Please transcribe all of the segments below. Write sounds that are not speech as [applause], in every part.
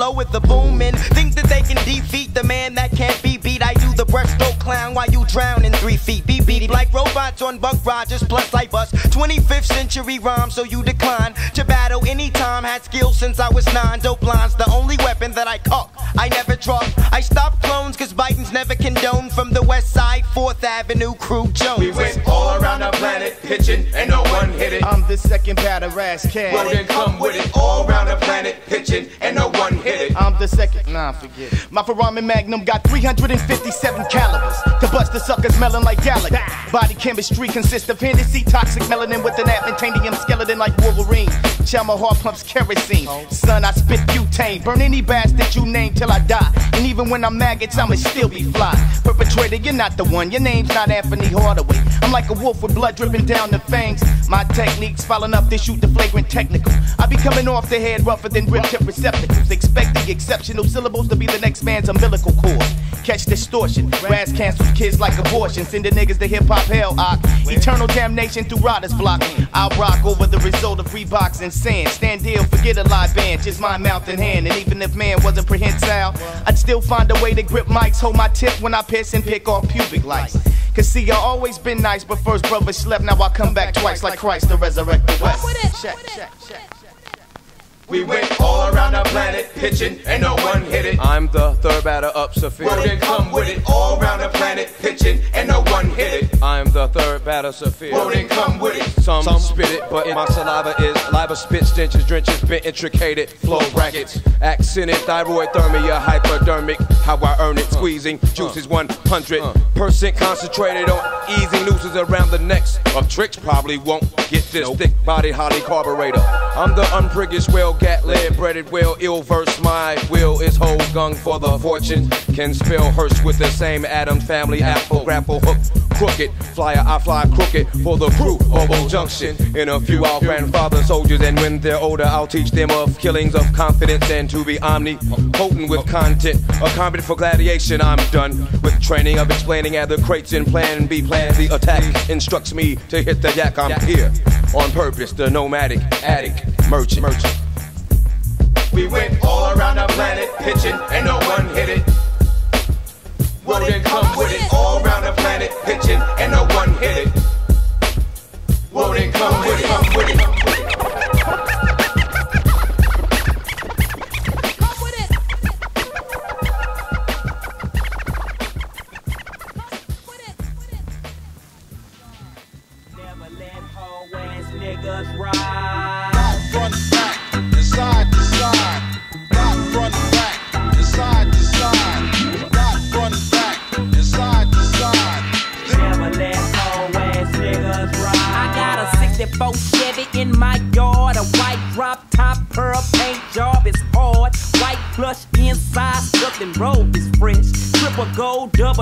and then lower the boom and think that they can defeat the man that can't be beat. I do the breaststroke clown while you drown in three feet. Be beating like robots on Buck Rogers, plus I bust 25th century rhyme, so you decline to battle anytime. Had skills since I was nine. Dope lines, the only weapon that I cock. I never drop. I stop clones cause Biden's never condoned from the west side, 4th Avenue crew Jones. We went all around the planet, pitching, and no one hit it. I'm the second batter ass cat. Well, then come with it. All around the Nah, forget. My Ferrari Magnum got 357 calibers to bust the suckers smelling like Gallagher. Body chemistry consists of Hennessy, toxic melanin with an adamantium skeleton like Wolverine. Shell my heart pumps kerosene. Son, I spit butane. Burn any bastard you name till I die. And even when I'm maggots, I'ma still be fly. Perpetrator, you're not the one. Your name's not Anfernee Hardaway. I'm like a wolf with blood dripping down the fangs. My technique's foul enough to shoot the flagrant technical. I be coming off the head rougher than rib tip receptacles. Expect the exceptional syllables to be the next man's umbilical cord. Catch distortion. Razz cancels kids like abortion. Send the niggas to hip hop hell. Ock. Eternal damnation through riders block. I'll rock over the result of Reeboks and sand. Stand deal, forget a live band. Just my mouth and hand. And even if man wasn't prehensile, I'd still find a way to grip mics. Hold my tip when I piss and pick off pubic lights. Cause see, I always been nice, but first brother slept, now I come back twice like Christ to resurrect the West. Check, check, check. We went all around the planet pitching and no one hit it. I'm the third batter up, Saafir. Well, then come with it. All around the planet pitching and no one hit it. I'm the third batter, Saafir. Well, then come with it. Some, spit it, but my saliva is live spit stenches, drenches, bent intricated, flow brackets, accented, thyroid thermia, hypodermic, how I earn it, squeezing juices 100% concentrated on easing nooses around the necks of tricks. Probably won't get this thick body holly carburetor. I'm the unpriggish, well gat lead breaded, ill verse My will is whole gung for the fortune. Can spell hearse with the same Adams family apple grapple hook crooked. Flyer, I fly crooked for the crew, Hobo Junction. In a few, our grandfather soldiers, and when they're older, I'll teach them of killings of confidence and to be omnipotent with content. A competent for gladiation, I'm done with training of explaining at the crates in plan B plan. The attack instructs me to hit the yak. I'm here on purpose, the nomadic addict merchant. merchant. We went all around the planet pitching and no one hit it. Well, then come with it. All around the planet pitching and no one hit it. Well, then come with it. Come with it.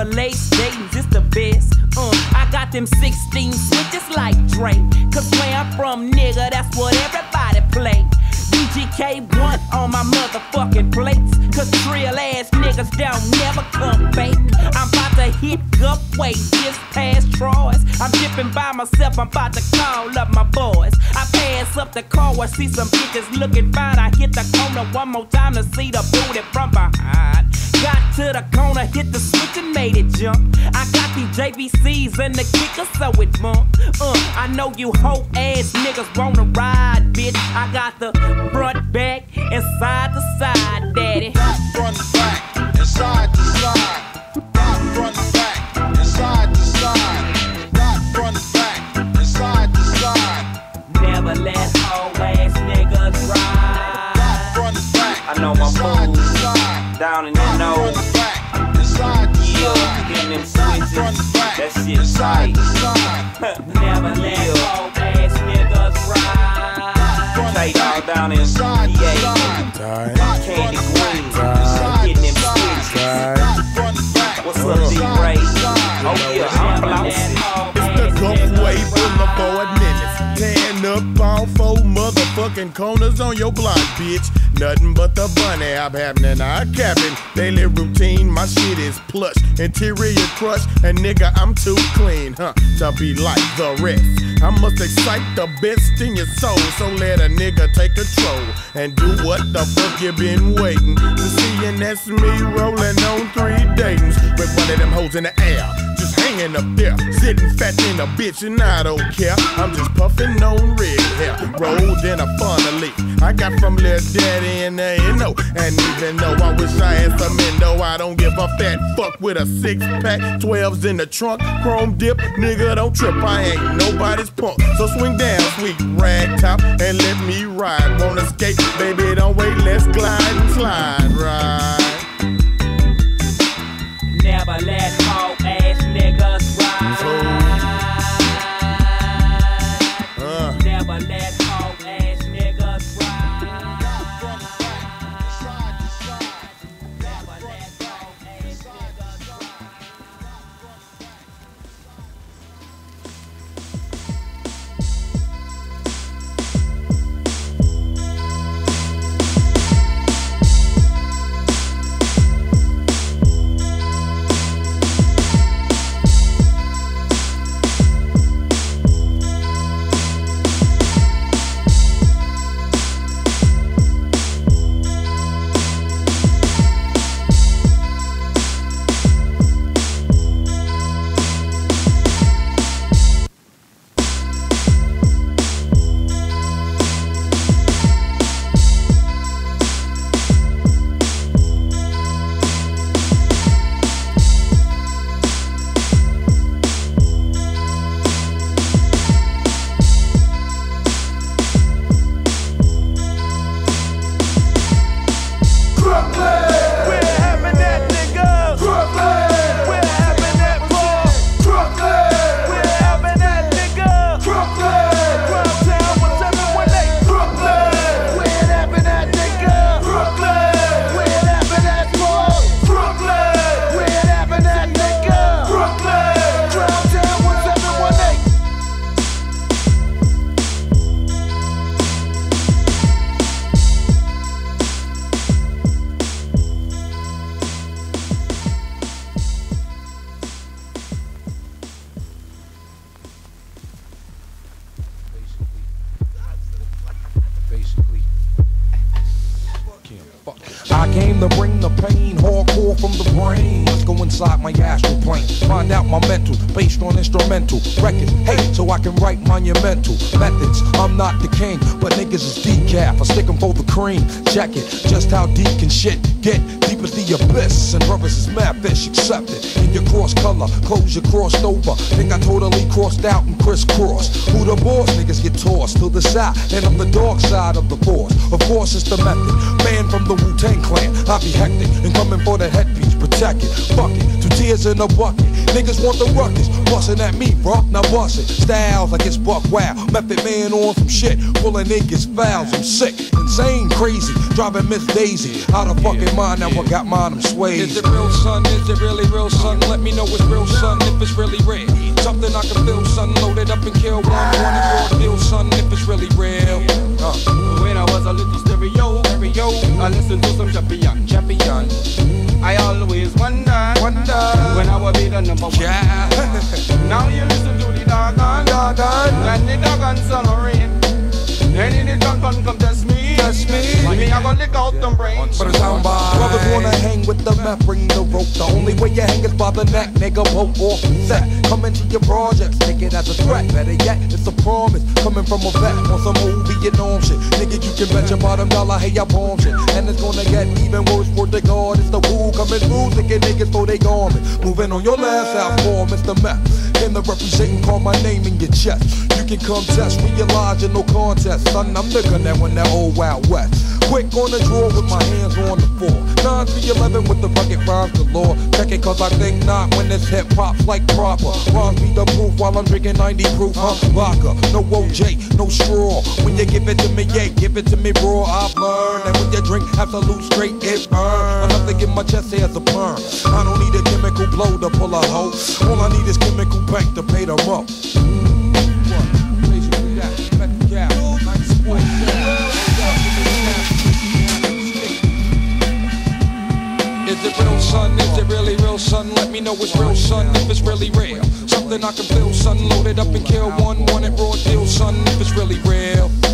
Lace, Dayton's is the best. Uh, I got them 16 switches like Drake. Cause where I'm from, nigga, that's what everybody play. UGK1 on my motherfucking plates. Cause trill ass niggas don't never come fake. I'm about to hit up way just past Troy's. I'm dipping by myself, I'm about to call up my boys. I pass up the car, I see some bitches looking fine. I hit the corner one more time to see the booty from behind. Got to the corner, hit the switch and made it jump. I got these JVCs and the kicker, so it bump. Uh, I know you hoe ass niggas wanna ride, bitch. I got the front, back, and side to side, daddy. Front back and side to side. Front back and side to side. Not front back and side to side. Never let hoe ass niggas ride. front back I know my and side to fools side. down in them Not switches. front back That and shit side tight. to side. [laughs] Never let hoe ass niggas ride. Take all down in Side motherfucking corners on your block, bitch. Nothing but the bunny hop happening. I cabin. Daily routine, my shit is plush. Interior crush, and nigga, I'm too clean, huh? To be like the rest. I must excite the best in your soul. So let a nigga take control and do what the fuck you been waiting to see. And that's me rolling on three Dayton's with one of them hoes in the air. Hanging up there, sitting fat in a bitch, and I don't care. I'm just puffing on red hair, rolled in a funnel leaf. I got from Lil Daddy and they know. And even though I wish I had some endo, I don't give a fat fuck with a six pack, 12s in the trunk, chrome dip. Nigga, don't trip, I ain't nobody's punk. So swing down, sweet rag top, and let me ride. Wanna skate, baby, don't wait, let's glide and slide, ride. Never let Check it, just how deep can shit get? Deep as the abyss, and brothers is mad fish, accept it. In your cross color, clothes you crossed over. Think I totally crossed out and crisscrossed. Who the boss? Niggas get tossed to the side, and I'm the dark side of the force. Of course, it's the method. Man from the Wu Tang Clan, I be hectic and coming for the headpiece, protect it. Fuck it, tears in a bucket. Niggas want the ruckus, bustin' at me, bro. Now bust it. Styles like it's buck wow. Method man on some shit, pulling niggas fouls. I'm sick, insane, crazy, driving Miss Daisy out of fucking mind. Now I got mine, I'm swayed. Is it real, son? Is it really real, son? Let me know it's real, son, if it's really real. Something I can feel, son. Loaded up and kill one, one and raw deal, son, if it's really real. Uh. When I was a little stereo, stereo, I listened to some champion, champion. I always wonder, wonder when I will be the number one. Yeah. Now you listen to the doggone, doggone, and the doggone. And in the doggone come test me, test me. Me I gonna lick out them brains. But it's down by Brothers wanna hang with the meth, bring the rope. The only way you hang is by the neck, nigga. Poke off set. Come into your projects, take it as a threat. Better yet, it's a promise. Coming from a vet on some old Vietnam shit. Nigga, you can bet your bottom dollar, hey, I bomb shit. And it's gonna get even worse for the guard. It's the rule coming through, thinking niggas for they garment. Moving on your last out for Mr. Meth. Can the representing call my name in your chest? You can come test, realize you're no contest. Son, I'm the gun that when that old Wild West. Quick on the draw with my hands on the floor. 9 to 11 with the rugged rhymes galore. Check it cause I think not when this hip hop's like proper. Rhymes be the proof while I'm drinking 90 proof, huh? Vodka, no OJ, no straw. When you give it to me, yeah, give it to me raw. I've learned that when you drink Absolut straight, it burn. Enough to get my chest as a perm. I don't need a chemical blow to pull a hoe. All I need is chemical bank to pay them up. Son? Is it really real, son? Let me know it's real, son, if it's really real. Something I can feel, son. Loaded up and kill one, one and raw deal, son, if it's really real.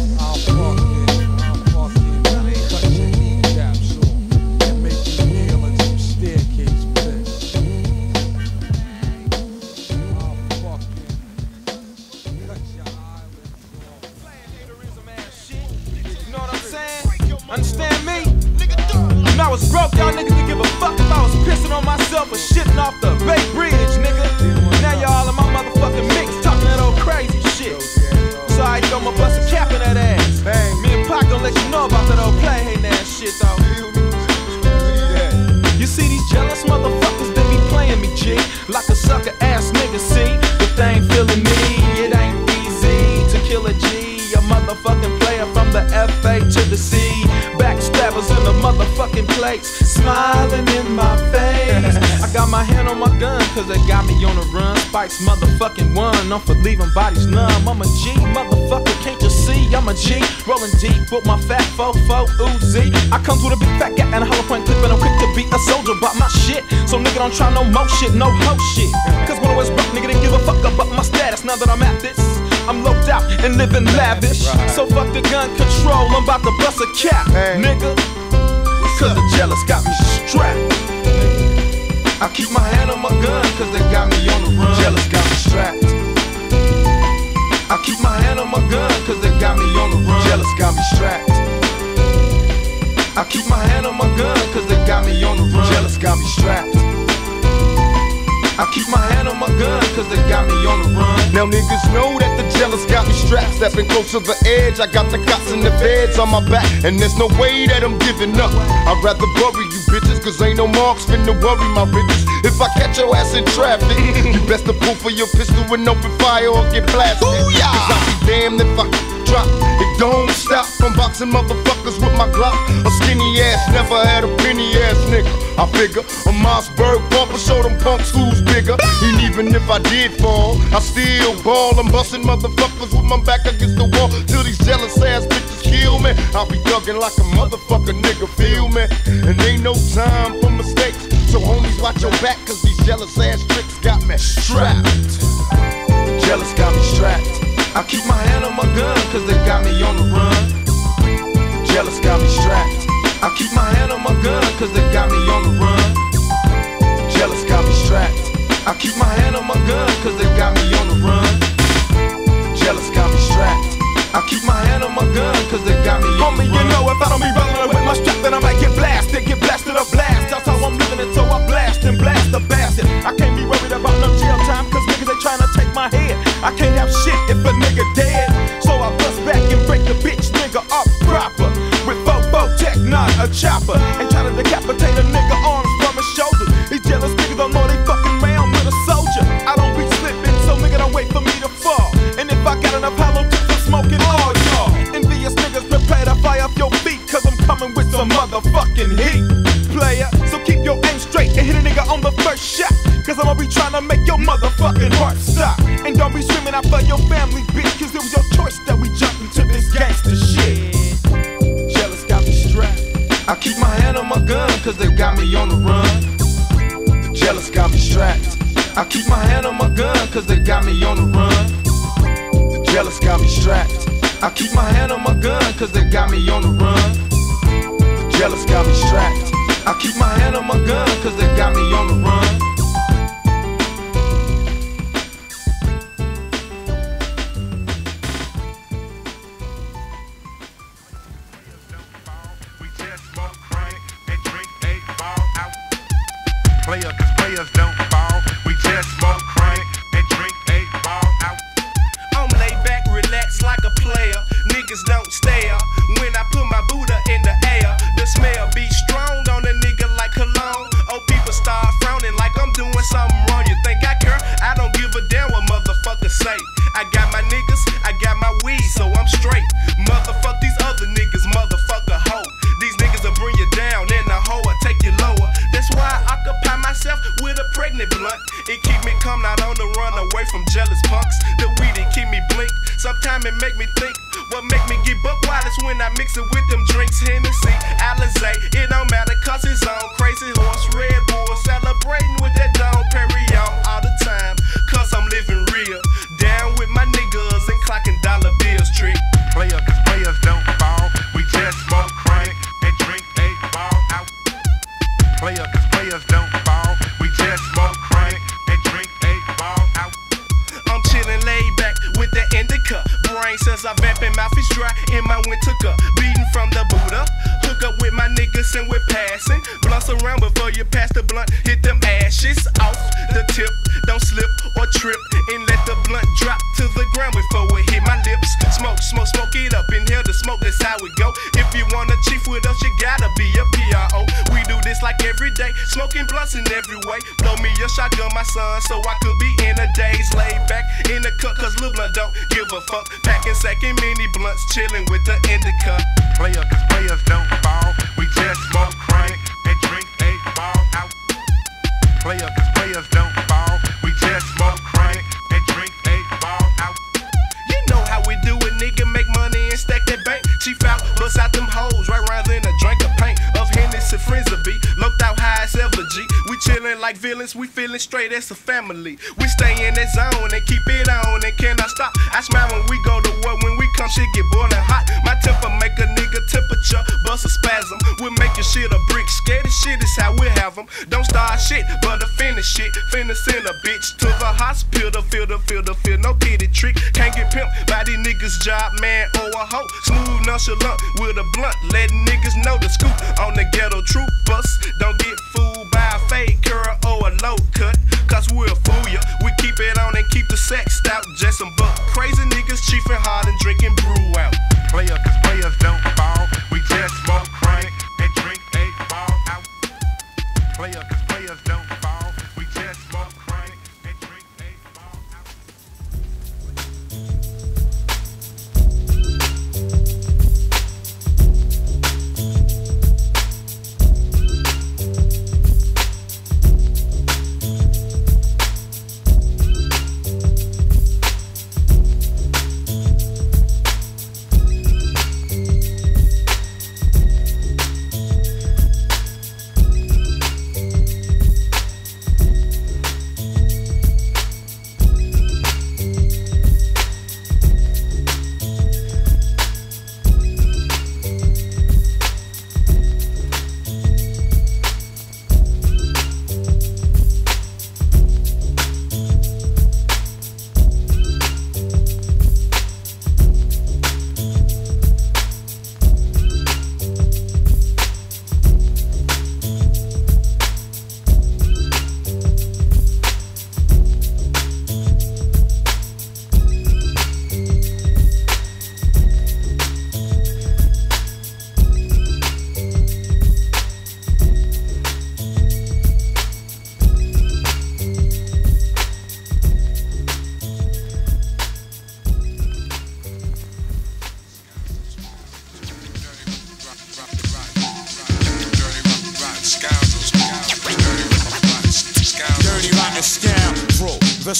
I'm for leaving bodies numb. I'm a G, motherfucker, can't you see? I'm a G, rolling deep with my fat fofo Uzi. I come with a big fat gat and a hollow point clip, and I'm quick to be a soldier about my shit. So nigga don't try no more shit, no hoe shit. Cause when I was broke, nigga didn't give a fuck about my status. Now that I'm at this, I'm loped out and living lavish. So fuck the gun control, I'm about to bust a cap, nigga. Cause the jealous got me strapped. I keep my hand on my gun, cause they got me on the run. Jealous got me strapped. Keep my hand on my gun, cause they got me on the run. Jealous got me strapped. I keep my hand on my gun, cause they got me on the run. Jealous got me strapped. I keep my hand on my gun, cause they got me on the run. Now niggas know that the jealous got me strapped, stepping close to the edge. I got the cops and the beds on my back, and there's no way that I'm giving up. I'd rather bury you bitches, cause ain't no marks finna worry my bitches. If I catch your ass in traffic, [laughs] you best to pull for your pistol and open fire or get blasted. Cause I'll be damned if I drop. It don't stop from boxing motherfuckers with my Glock. A skinny ass, never had a penny ass nigga. I figure a Mossberg bumper show them punks who's bigger. And even if I did fall, I still ball. I'm busting motherfuckers with my back against the wall till these jealous ass bitches kill me. I'll be thugging like a motherfucker nigga, feel me? And ain't no time for mistakes. So homies, watch your back, cause these jealous ass tricks got me strapped. Jealous got me strapped. I keep my hand on my gun, cause they got me on the run. Jealous got me strapped. I keep my hand on my gun, cause they got me on the run. Jealous got me strapped. I keep my hand on my gun, cause they got me on the run. Jealous got me strapped. I keep my hand on my gun, cause they got me on Homie, the you know if I don't be rolling with my strap, then I might get blasted, get blasted or blast. And blast the bastard. I can't be worried about no jail time, cause niggas they tryna take my head. I can't have shit if a nigga dead. So I bust back and break the bitch nigga up proper. With Fofo Tech, not a chopper. And To make your motherfucking heart stop. And don't be screaming out for your family, bitch, cause it was your choice that we jumped into this gangster shit. Jealous got me strapped. I keep my hand on my gun, cause they got me on the run. Jealous got me strapped. I keep my hand on my gun, cause they got me on the run. Jealous got me strapped. I keep my hand on my gun, cause they got me on the run. Jealous got me strapped. I keep my hand on my gun, cause they got me on the run. My winter cup. Beating from the Buddha. Hook up with my niggas and we're passing. Blunts around before you pass the blunt. Smoking blunts in every way. Blow me a shotgun, my son, so I could be in a daze. Laid back in the cut, cause Lil Blunt don't give a fuck. Packing second mini blunts, chilling with the indica. Player, cause players don't fall. We just smoke crank and drink eight ball out. Player, cause players don't like villains, we feelin' straight as a family. We stay in that zone and keep it on and cannot stop. I smile when we go to war, when we come, shit get boiling hot. My temper make a nigga temperature, bust a spasm. We'll make your shit a brick. Scared as shit is how we have them. Don't start shit, but a finish shit. Finna send a bitch to the hospital, feel the feel the feel no pity trick. Can't get pimped by these niggas job, man, oh, or a hoe. Smooth, nonchalant with a blunt, letting niggas know the scoop on the ghetto troop bus. Don't get fooled fake curl or a low cut, cause we'll fool ya. We keep it on and keep the sex out. Just some buck crazy niggas chiefing hard and drinking brew out. Player, cause players don't fall. We just smoke crank and drink eight ball out. Player, cause players don't fall.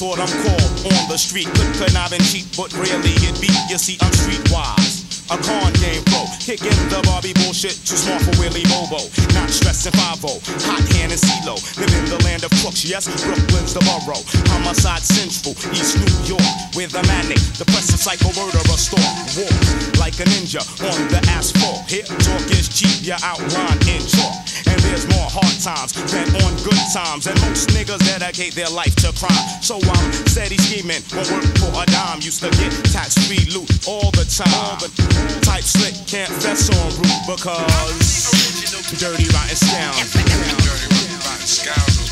What I'm called on the street. Good conniving cheap, but really it be. You see, I'm streetwise a con game pro. Kicking the Barbie bullshit, too smart for Willie Bobo. Not stressing 5 hot hand and CeeLo. Live in the land of crooks, yes, Brooklyn's the borough. Homicide central, East New York, with a manic, the press psycho murderer stalk. Walk like a ninja on the asphalt. Here, talk is cheap, you outline in chalk. And there's more hard times than on good times. And most niggas dedicate their life to crime. So I'm steady scheming, won't work for a dime. Used to get tax free loot all the time. All the Type slick, can't fess on root because dirty rotten scoundrels. Dirty rotten scoundrels.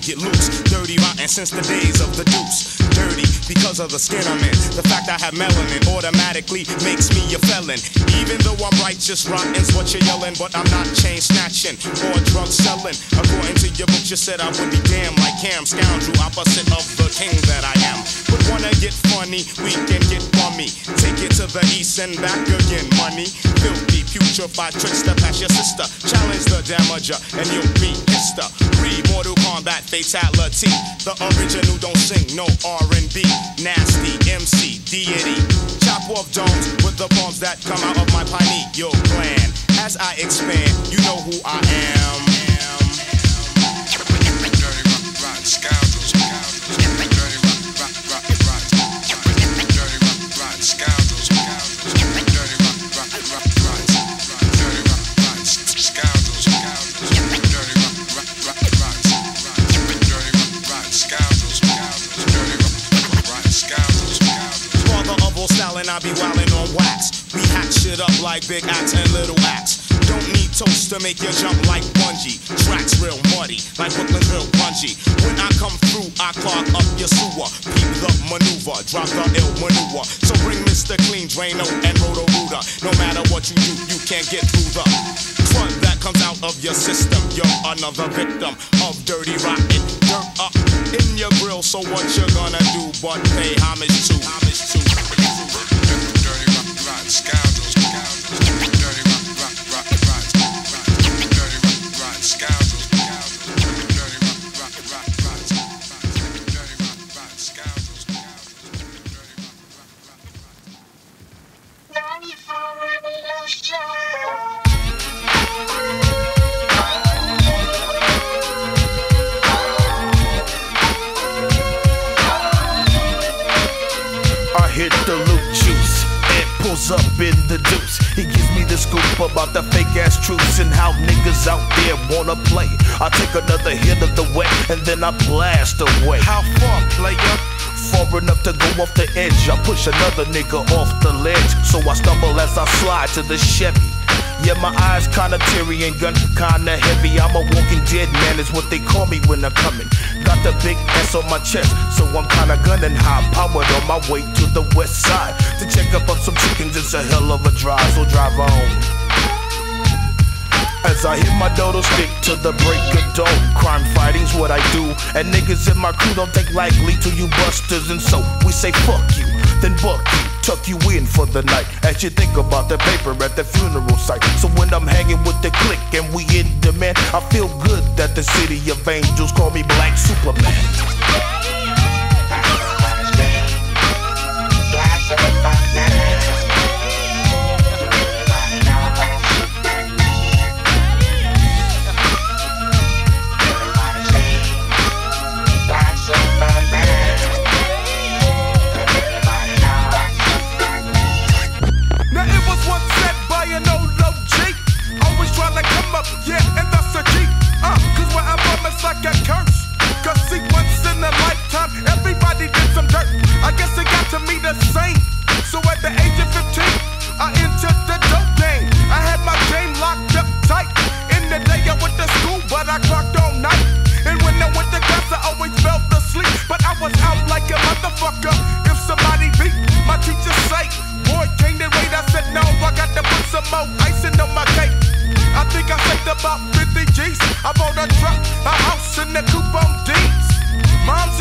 To get loose. Dirty rotten since the days of the deuce. Dirty because of the skin I'm in. The fact I have melanin automatically makes me a felon. Even though I'm righteous, rotten's what you're yelling, but I'm not chain snatching or drug selling. According to your book, you said I would be damn like Cam, scoundrel, opposite of the king that I am. Wanna get funny, we can get bummy. Take it to the east and back again, money. Filthy, putrefied tricks to pass your sister. Challenge the damager, and you'll be Mister. Re Mortal Kombat Fatality. The original don't sing no R&B. Nasty MC deity. Chop off domes with the bombs that come out of my pineal gland. As I expand, you know who I am. Dirty rock, scoundrels. and I be wildin' on wax. We hack shit up like big acts and little acts. Don't need toast to make you jump like bungee. Tracks real muddy, like Brooklyn's real grungy. When I come through, I clog up your sewer. Peep the maneuver, drop the ill maneuver. So bring Mr. Clean, Drano, and Roto Rooter. No matter what you do, you can't get through the front that comes out of your system. You're another victim of dirty rotten dirt up in your grill. So what you gonna do but pay homage to? Homage to about the fake ass truths and how niggas out there wanna play. I take another hit of the wet and then I blast away. How far, player? Far enough to go off the edge. I push another nigga off the ledge. So I stumble as I slide to the Chevy. Yeah, my eyes kinda teary and gun kinda heavy. I'm a walking dead man, is what they call me when I'm coming. Got the big S on my chest, so I'm kinda gunning high powered on my way to the west side to check up on some chickens. It's a hell of a drive, so drive on. As I hit my dodo stick to the break of dawn. Crime fighting's what I do. And niggas in my crew don't think likely to you busters. And so we say fuck you, then buck you tuck you in for the night as you think about the paper at the funeral site. So when I'm hanging with the clique and we in demand, I feel good that the city of angels call me Black Superman. I guess it got to me the same. So at the age of 15, I entered the dope game. I had my game locked up tight. In the day I went to school, but I clocked all night. And when I went to class, I always fell asleep. But I was out like a motherfucker. If somebody beat my teacher say, boy, came to wait. I said, no, I got to put some more icing on my cake. I think I saved about 50 G's. I bought a truck, a house, and a coupon on Mom's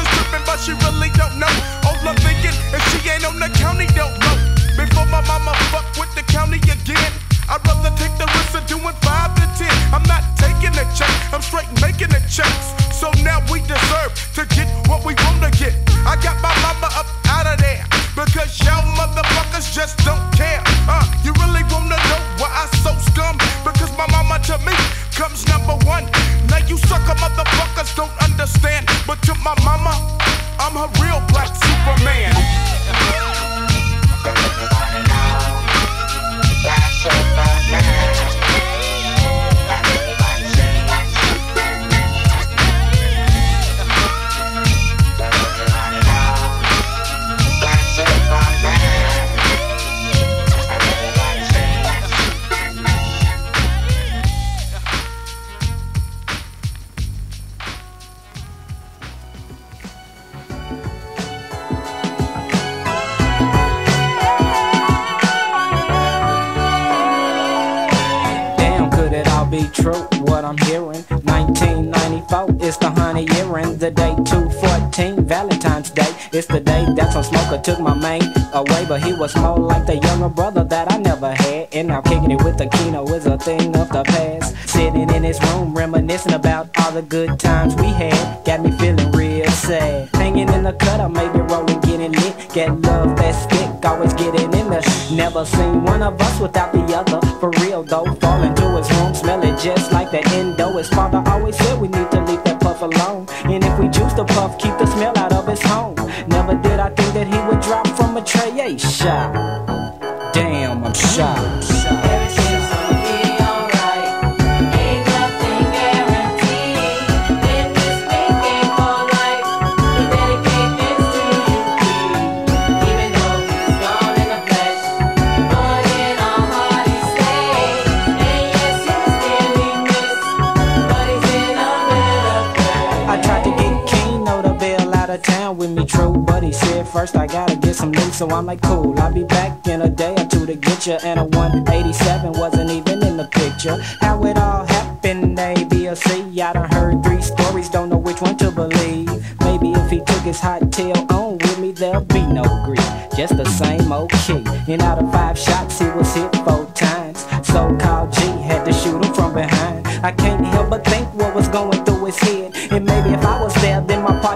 away, but he was more like the younger brother.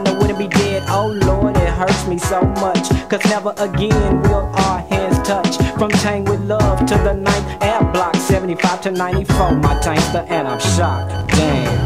partner wouldn't be dead. Oh Lord, it hurts me so much. Cause never again will our hands touch. From Tang with love to the ninth air block, 75 to 94. My tanks the and I'm shocked. Damn.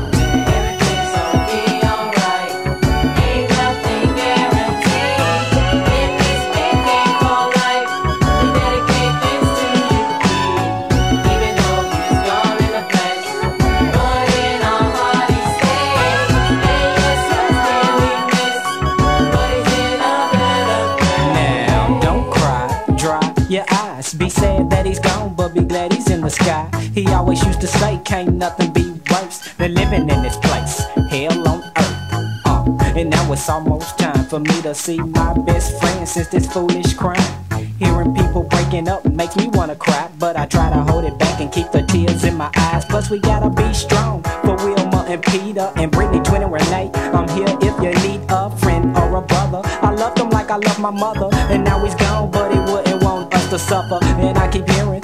the sky. He always used to say, can't nothing be worse than living in this place, hell on earth. Uh, and now it's almost time for me to see my best friend since this foolish crime. Hearing people breaking up makes me wanna cry, but I try to hold it back and keep the tears in my eyes. Plus we gotta be strong for Wilma and Peter and Brittany, Twin and Renee. I'm here if you need a friend or a brother. I love them like I love my mother, and now he's gone, but he wouldn't want us to suffer. And I keep hearing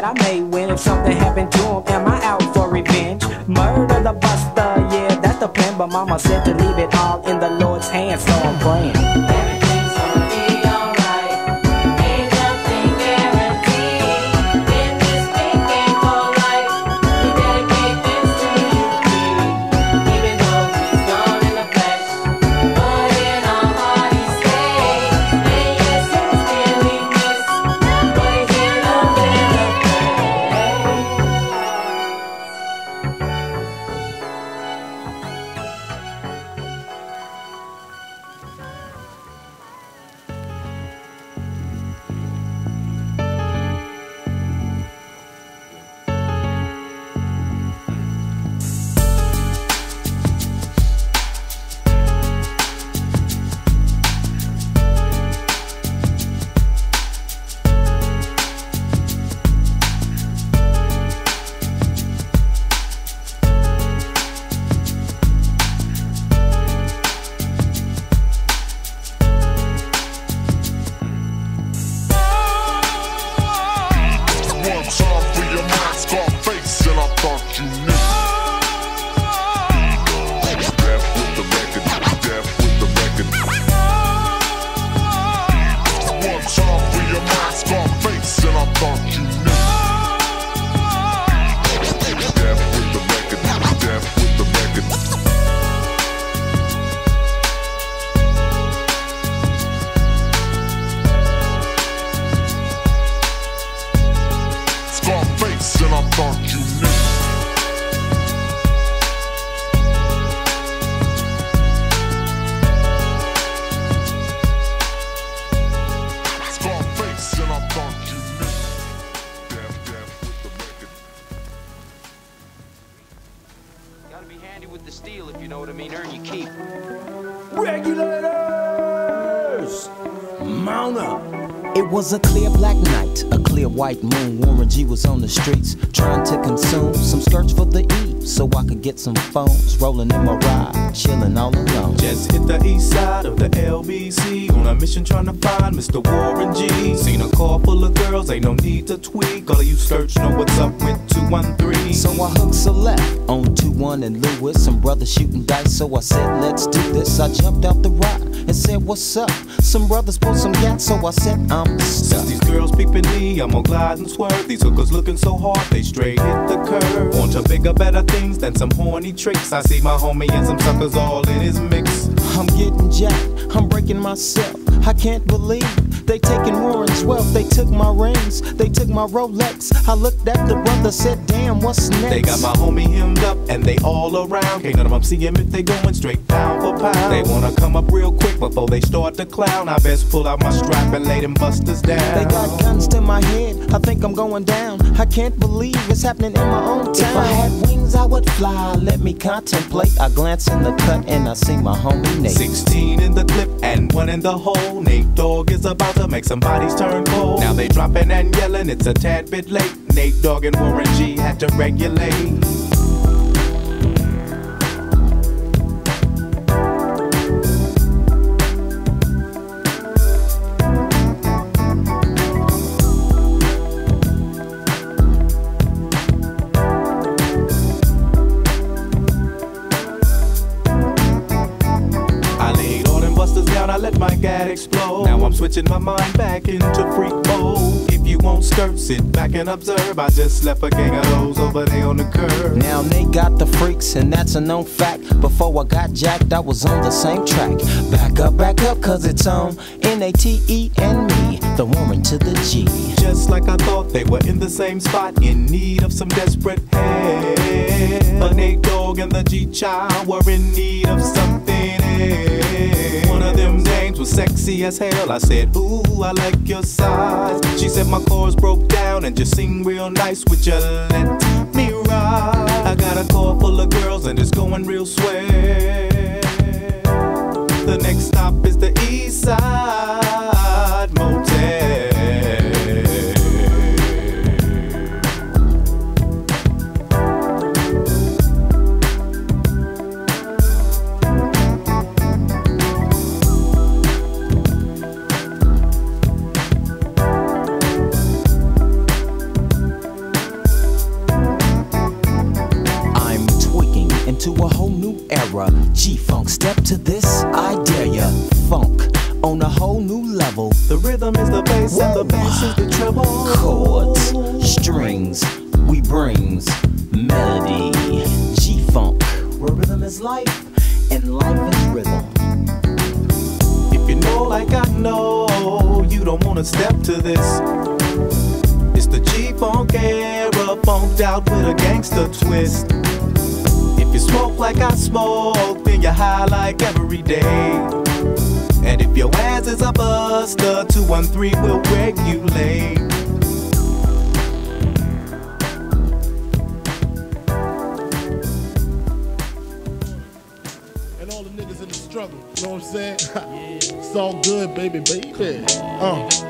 that I may win. If something happened to him, am I out for revenge? Murder the buster, yeah, that's the plan. But mama said to leave it all in the Lord's hands, so I'm praying. White moon. Warren G was on the streets trying to consume some skirts for the E so I could get some phones. Rolling in my ride, chilling all alone. Just hit the east side of the LBC on a mission trying to find Mr. Warren G. Seen a car full of girls, ain't no need to tweak. All of you search know what's up with 213. So I hooked a left on 2 1 and Lewis. Some brothers shooting dice, so I said, let's do this. I jumped out the ride and said, what's up? Some brothers pulled some gas, so I said, I'm stuck. Since these girls peeping me, I'm gonna glide and swerve. These hookers looking so hard, they straight hit the curve. Want to bigger, better things than some horny tricks. I see my homie and some suckers all in his mix. I'm getting jacked, I'm breaking myself. I can't believe they taking Warren's wealth. They took my rings, they took my Rolex. I looked at the brother, said, damn, what's next? They got my homie hemmed up and they all around. Can't none of them see him if they going straight pound for pound. They wanna come up real quick before they start to clown. I best pull out my strap and lay them busters down. They got guns to my head, I think I'm going down. I can't believe it's happening in my own town. If I had wings, I would fly. Let me contemplate. I glance in the cut and I see my homie Nate. 16 in the clip and one in the hole. Nate Dogg is about to make some bodies turn cold. Now they dropping and yelling, it's a tad bit late. Nate Dogg and Warren G had to regulate. Explode. Switching my mind back into freak mode. If you won't skirt, sit back and observe. I just left a gang of those over there on the curb. Now Nate got the freaks, and that's a known fact. Before I got jacked, I was on the same track. Back up, back up, cause it's on N A T E and me, the woman to the G. Just like I thought they were in the same spot, in need of some desperate help. But Nate Dogg and the G Child were in need of something sexy as hell. I said, Ooh, I like your size. She said my chords broke down and just sing real nice. Would you let me ride? I got a car full of girls and it's going real swell. The next stop is the East Side to this, I dare ya. Funk on a whole new level. The rhythm is the bass and the bass is the treble. Chords, strings, we brings melody. G Funk, where rhythm is life and life is rhythm. If you know like I know, you don't wanna step to this. It's the G Funk era, funked out with a gangster twist. If you smoke like I smoke, then you're high like every day. And if your ass is a buster, 213 will regulate. and all the niggas in the struggle. You know what I'm saying? [laughs] it's all good, baby, baby. Uh,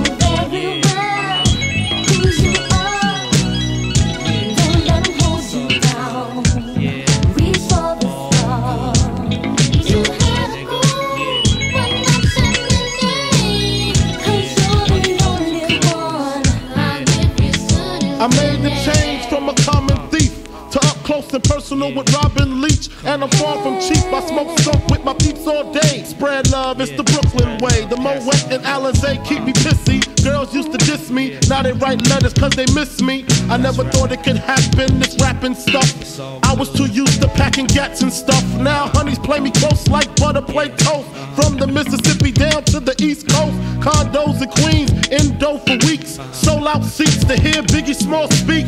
I made the change from a common thief close and personal with Robin Leach. And I'm far from cheap. I smoke soap with my peeps all day. Spread love, it's the Brooklyn way. The Moet and Alizé keep me pissy. Girls used to diss me, now they write letters cause they miss me. I never thought it could happen, this rapping stuff. I was too used to packing gats and stuff. Now honeys play me close like butter play toast. From the Mississippi down to the East Coast. Condos in Queens, in dough for weeks. Sold out seats to hear Biggie Small speak.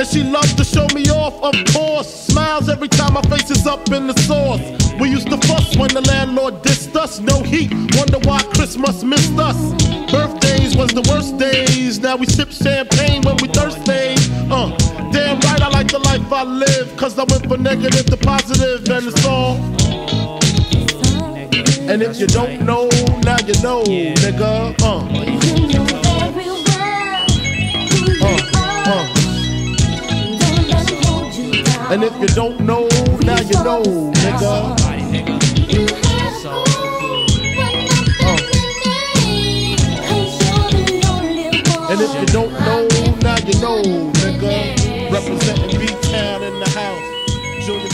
And she loves to show me off, of course. Smiles every time my face is up in the sauce. We used to fuss when the landlord dissed us. No heat, wonder why Christmas missed us. Birthdays was the worst days. Now we sip champagne when we thirsty. Uh, damn right, I like the life I live. Cause I went from negative to positive, and it's all. And if you don't know, now you know, nigga. Uh. Uh, uh. And if you don't know, now you know, nigga. And if you don't know, now you know, nigga. Representing B-Town in the house. Junior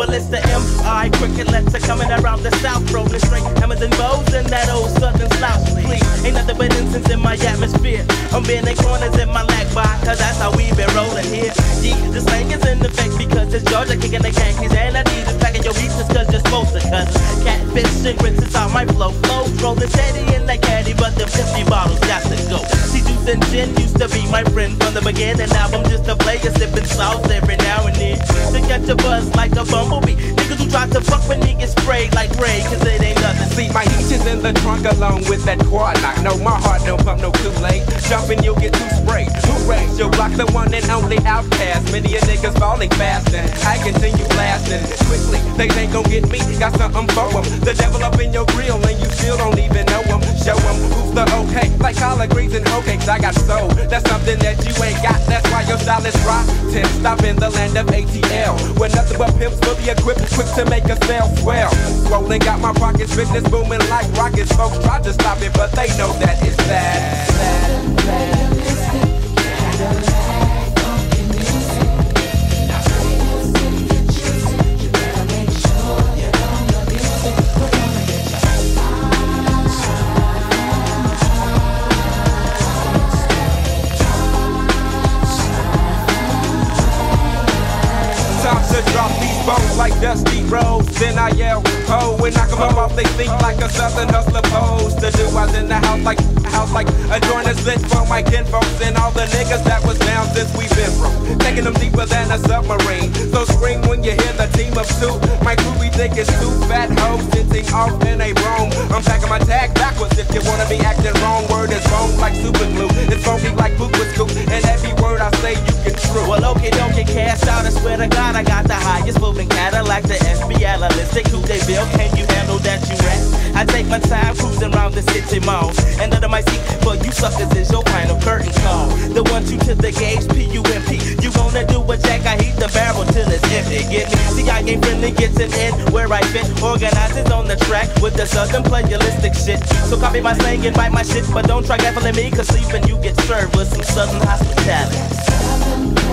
Well, it's the M.I. cricket letter coming around the south, rolling straight hammers and bows and that old southern slouch. Please, ain't nothing but incense in my atmosphere. I'm bending corners in my lag by, cause that's how we been rolling here. Gee, the slang is in effect because it's Georgia kicking the Yankees and I need to packing your beats cause you're supposed to. Catfish and is how my flow flows. Rolling steady in that caddy, but the 50 bottles got to go. See, juice and gin used to be my friend from the beginning. Now I'm just a player sipping sauce every now and then. To catch a buzz like a bumblebee. Niggas who try to fuck with me get sprayed like Ray, cause it ain't nothing. See, my heat is in the trunk along with that quad knock. No, my heart don't pump no Kool-Aid. Jumping, you'll get too sprayed. Hooray, you'll block the one and only outcast. Many a niggas falling fast and I continue blasting quickly. They ain't gon' get me, got something for 'em. The devil up in your grill and you still don't even know 'em. Show 'em who's the okay. Like collard greens and hoe cakes, I got soul. That's something that you ain't got. That's why your style is rotten. Stop in the land of ATL. Where nothing but pimps fully equipped, quick to make a sale swell. Swollen, got my pockets, business booming like rockets. Folks try to stop it, but they know that it's bad, bad. Drop like dusty roads. Then I yell, ho, and knock 'em up off they feet like a southern hustler pose. The dudes in the house like house like a is lit for my kinfolks and all the niggas that was down since we've been from. Taking them deeper than a submarine. So scream when you hear the team of two. My crew we think it's two fat hoes sitting off in a room. I'm packing my tag backwards if you wanna be acting wrong. Word is wrong like super glue. It's funky like poop was cool. And every word I say you can true. Well, okay, don't get cast out. I swear to God, I got the highest moving Cadillac, the SB Analytic. Who they bill? Can you handle that you rap? I take my time cruising around the city mall. And under my seat for you suckers is your final curtain call. The one two to the gauge, P-U-M-P. You gonna do a jack, I heat the barrel till it's empty. Get me? See, I ain't friendly, gets it in where I fit. Organizers on the track with the southern playalistic shit. So copy my slang and bite my shit, but don't try gaffling me, cause sleeping you get served with some southern hospitality.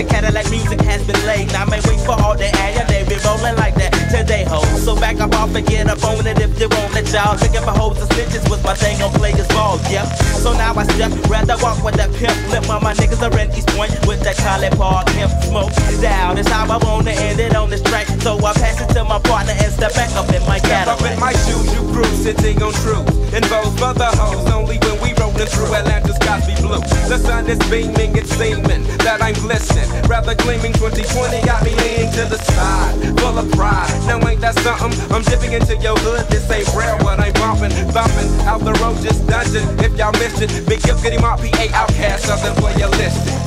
Playalistic Cadillac music has been laid, now I may wait for all the air, they be rolling like that today, ho. So back up off and get up on it if you won't let y'all. Looking for hoes and snitches with my thing on players ball, yep. So now I step, rather walk with that pimp lip. While my niggas are in East Point with that College Park pimp smoke. Down is how I wanna end it on this track. So I pass it to my partner and step back up in my Cadillac. Step up in my shoes, you cruise, sitting on truth. And those other hoes only when we rolling through Atlanta's Cosby Blue. The sun is beaming, it's seeming that I'm glistening. Rather gleaming 2020 got me leaning to the side, full of pride. Now ain't that something? I'm dipping into your hood, this ain't real, what I'm bumping, bumping out the road, just dungeon. If y'all missed it, big gift getting my PA outcast, something for your list.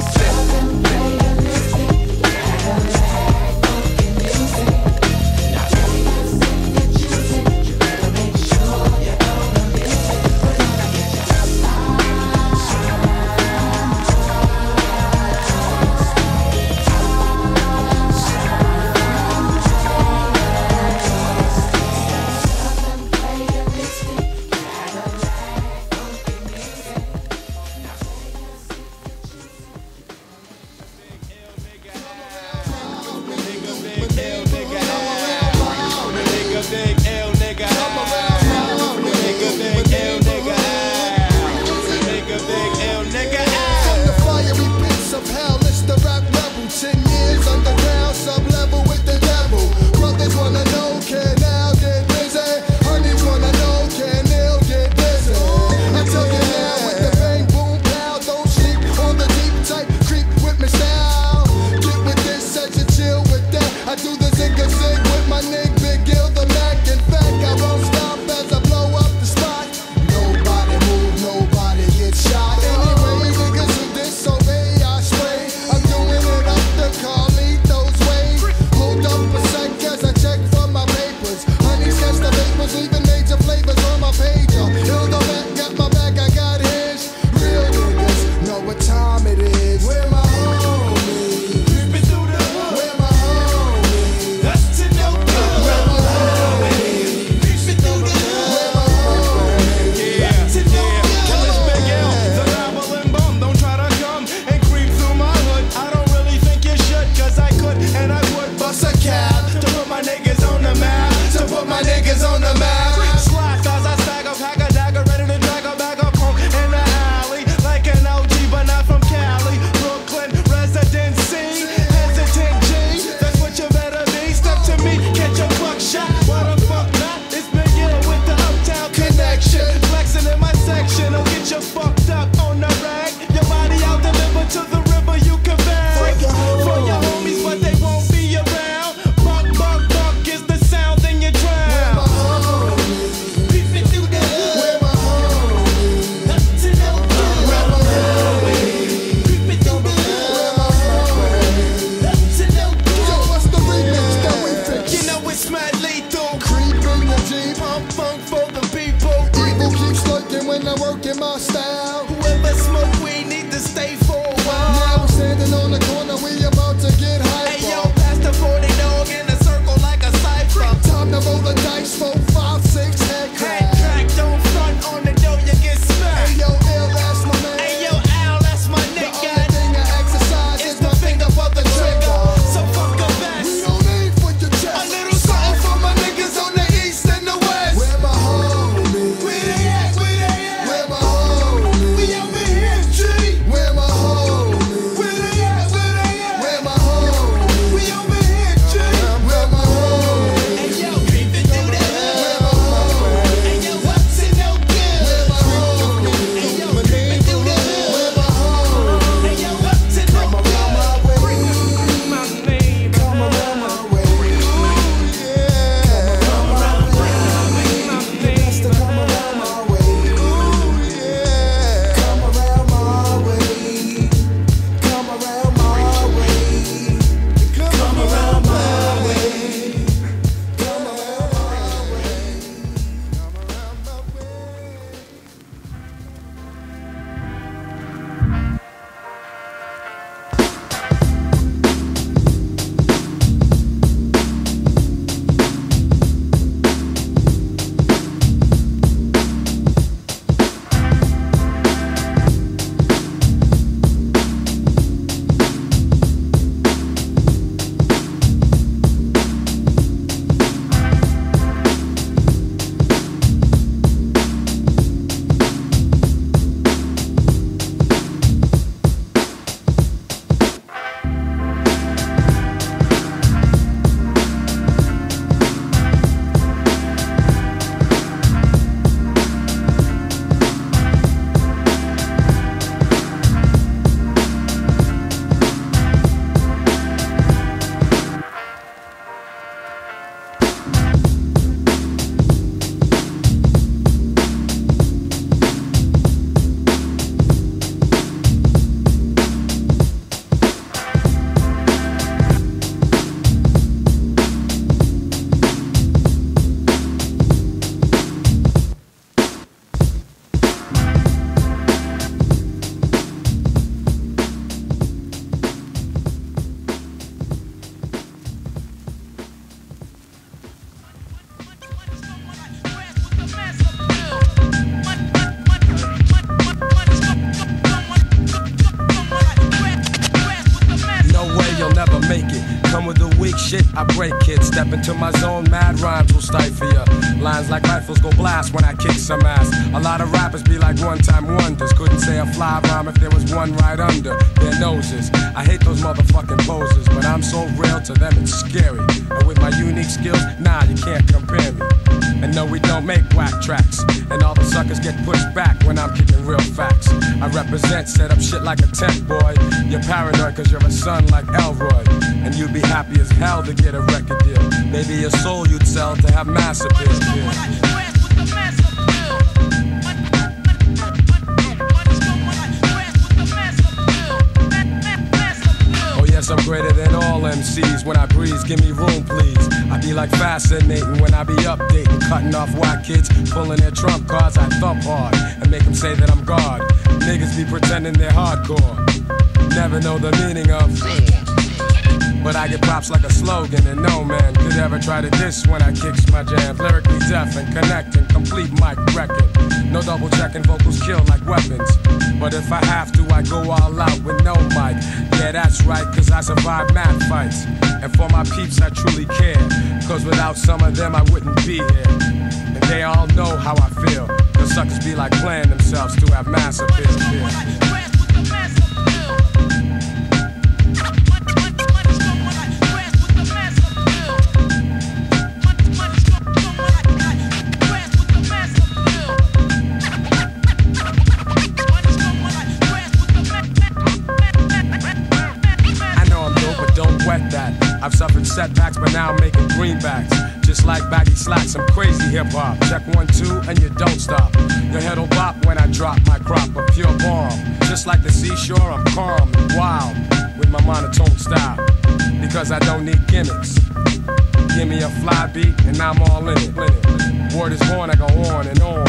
Give me a fly beat and I'm all in it. Word is born, I go on and on.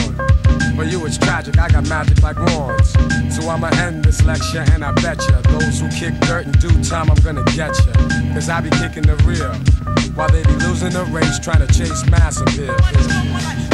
For you it's tragic, I got magic like wands. So I'ma end this lecture and I bet ya Those who kick dirt in due time, I'm gonna get ya Cause I be kicking the real While they be losing the race trying to chase mass appeal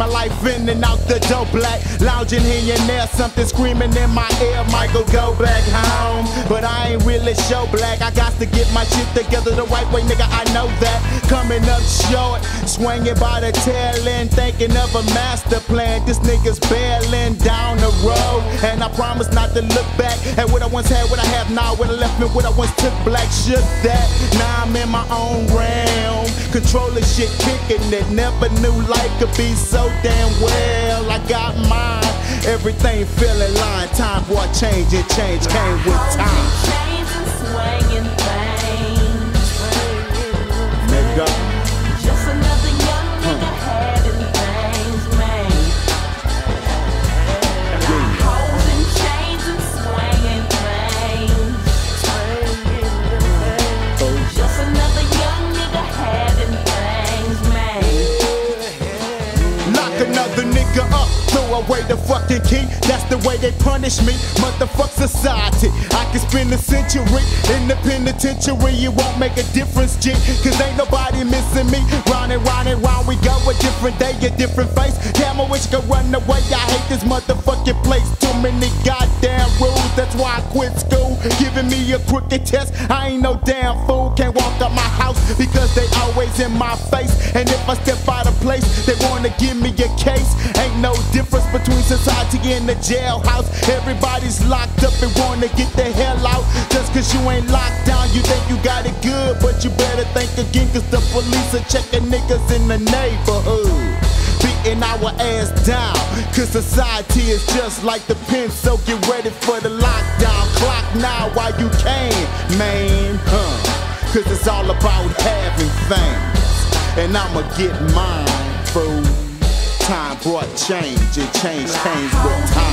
my life in and out the door black. Lounging here and there, something screaming in my ear. Michael, go back home. But I ain't really show black. I got to get my shit together the right way, nigga. I know that. Coming up short, swinging by the tail end, thinking of a master plan. This nigga's bailing down the road. And I promise not to look back at what I once had, what I have now, what I left me, what I once took black. Shook that. Now I'm in my own realm. Controlling shit, kicking it. Never knew life could be so damn well. I got mine. Everything feeling in line. Time boy, change and change came with time. Chains and swinging things. Away the fucking key. That's the way they punish me. Motherfuck society. I can spend a century in the penitentiary. It won't make a difference, G. Cause ain't nobody missing me. Round and round and round we go. A different day, a different face. Damn, I wish could run away. I hate this motherfucking place. Too many goddamn rules. That's why I quit school. Giving me a crooked test. I ain't no damn fool. Can't walk out my house because they always in my face. And if I step out of place, they wanna give me a case. Ain't no difference between society and the jailhouse. Everybody's locked up and wanna get the hell out. Just cause you ain't locked down, you think you got it good. But you better think again, cause the police are checking niggas in the neighborhood. Beating our ass down, cause society is just like the pen. So get ready for the lockdown. Clock now while you can, man. Huh. Cause it's all about having things. And I'ma get mine, fool. Time brought change, and change came with time.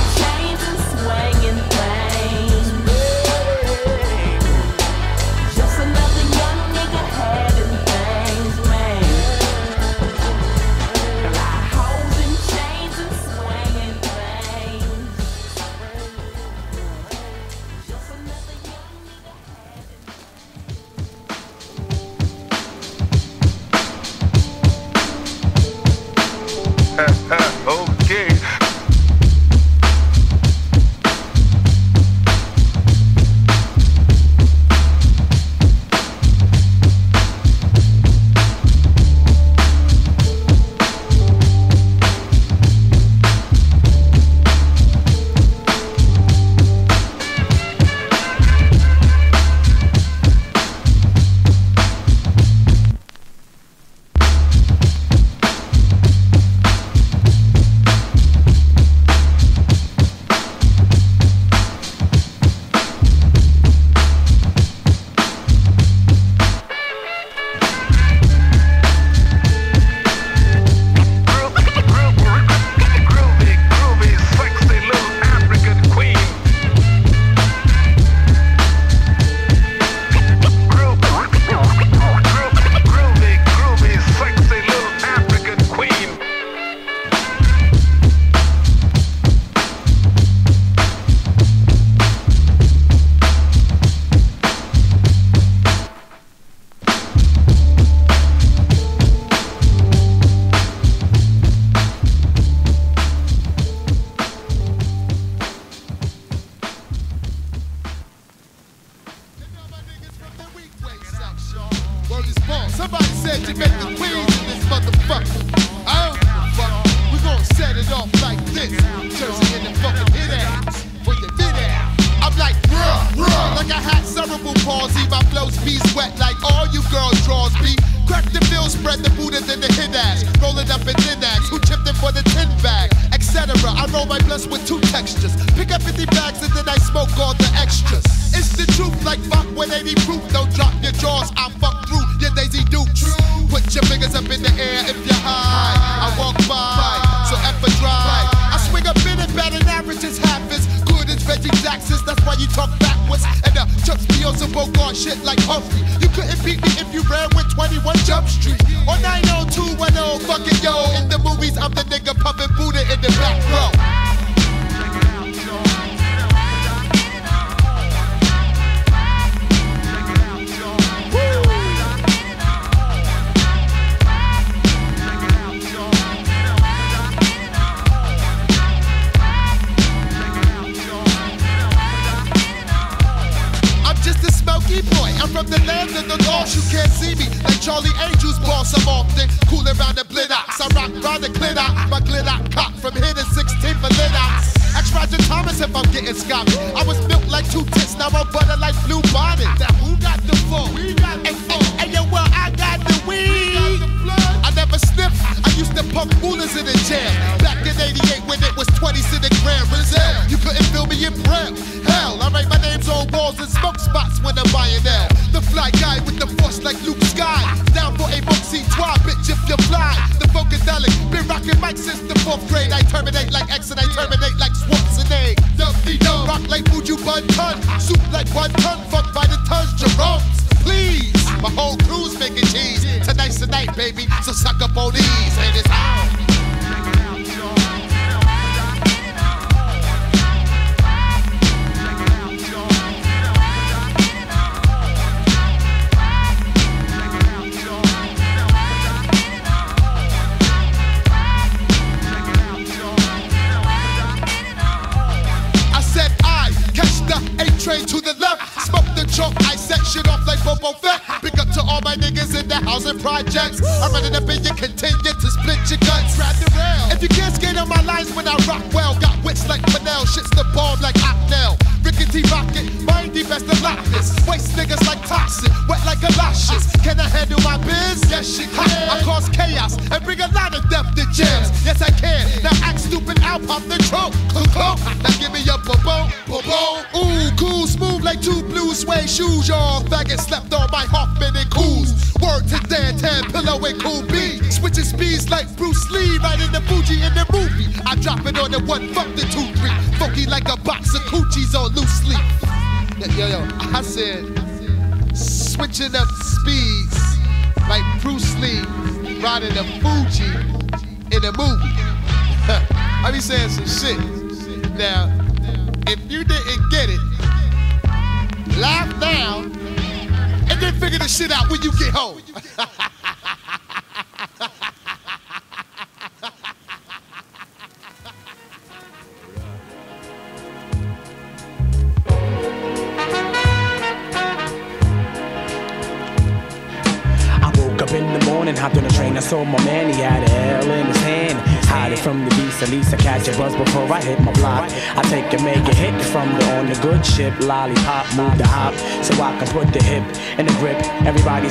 see me like Charlie Angel's boss. I'm often cooling round the blittox. I rock round the glittox. My glittox cock from here to 16 for littox. Ask Roger Thomas if I'm getting scotty. I was built like two tits, now I'm butter like blue bonnet.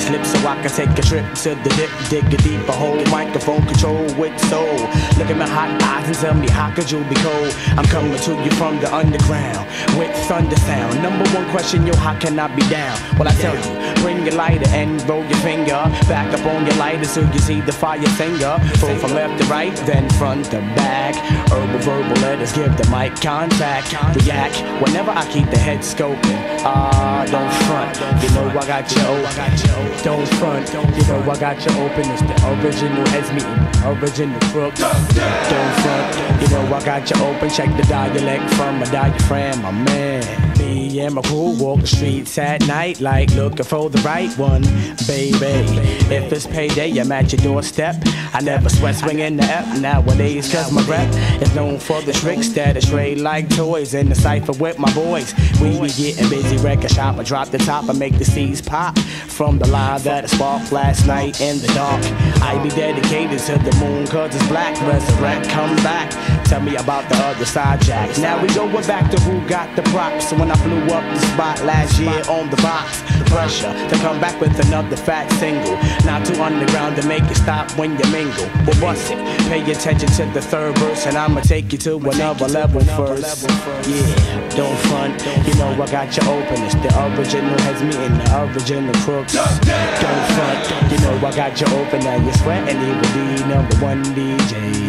slip so I can take a trip to the dip, dig a deeper hole. Microphone control with soul. Look at my hot eyes and tell me how could you be cold? I'm coming to you from the underground with thunder sound. Number one question, yo, how can I be down? Well, I tell you, bring your lighter and roll your finger back up on your lighter so you see the fire finger. Pull from left to right, then front to back. Herbal verbal, let us give the mic contact. React whenever I keep the head scoping. Ah, uh, don't front. You know I got you. Don't front, you know I got you open. It's the original heads meeting, original crook. Don't front, you know I got you open. Check the dialect from my diaphragm, my man and my crew walk the streets at night like looking for the right one, baby. If it's payday, I'm at your doorstep. I never sweat swinging the F nowadays, cause my rep is known for the tricks that are trade like toys in the cipher with my boys. We be getting busy, record shop. I drop the top, I make the seeds pop from the line that I sparked last night in the dark. I be dedicated to the moon, cause it's black. Resurrect, come back. Tell me about the other side, Jack. Now we going back to who got the props. When I blew up the spot last year on the box, pressure to come back with another fat single. Not too underground to make it stop when you mingle. Well, bust it. Pay attention to the third verse, and I'ma take you to another level first. Yeah, don't front. You know I got you open. It's the original has me in the original crooks. Don't front. You know I got you open. Now you're sweating. He will be number one DJ.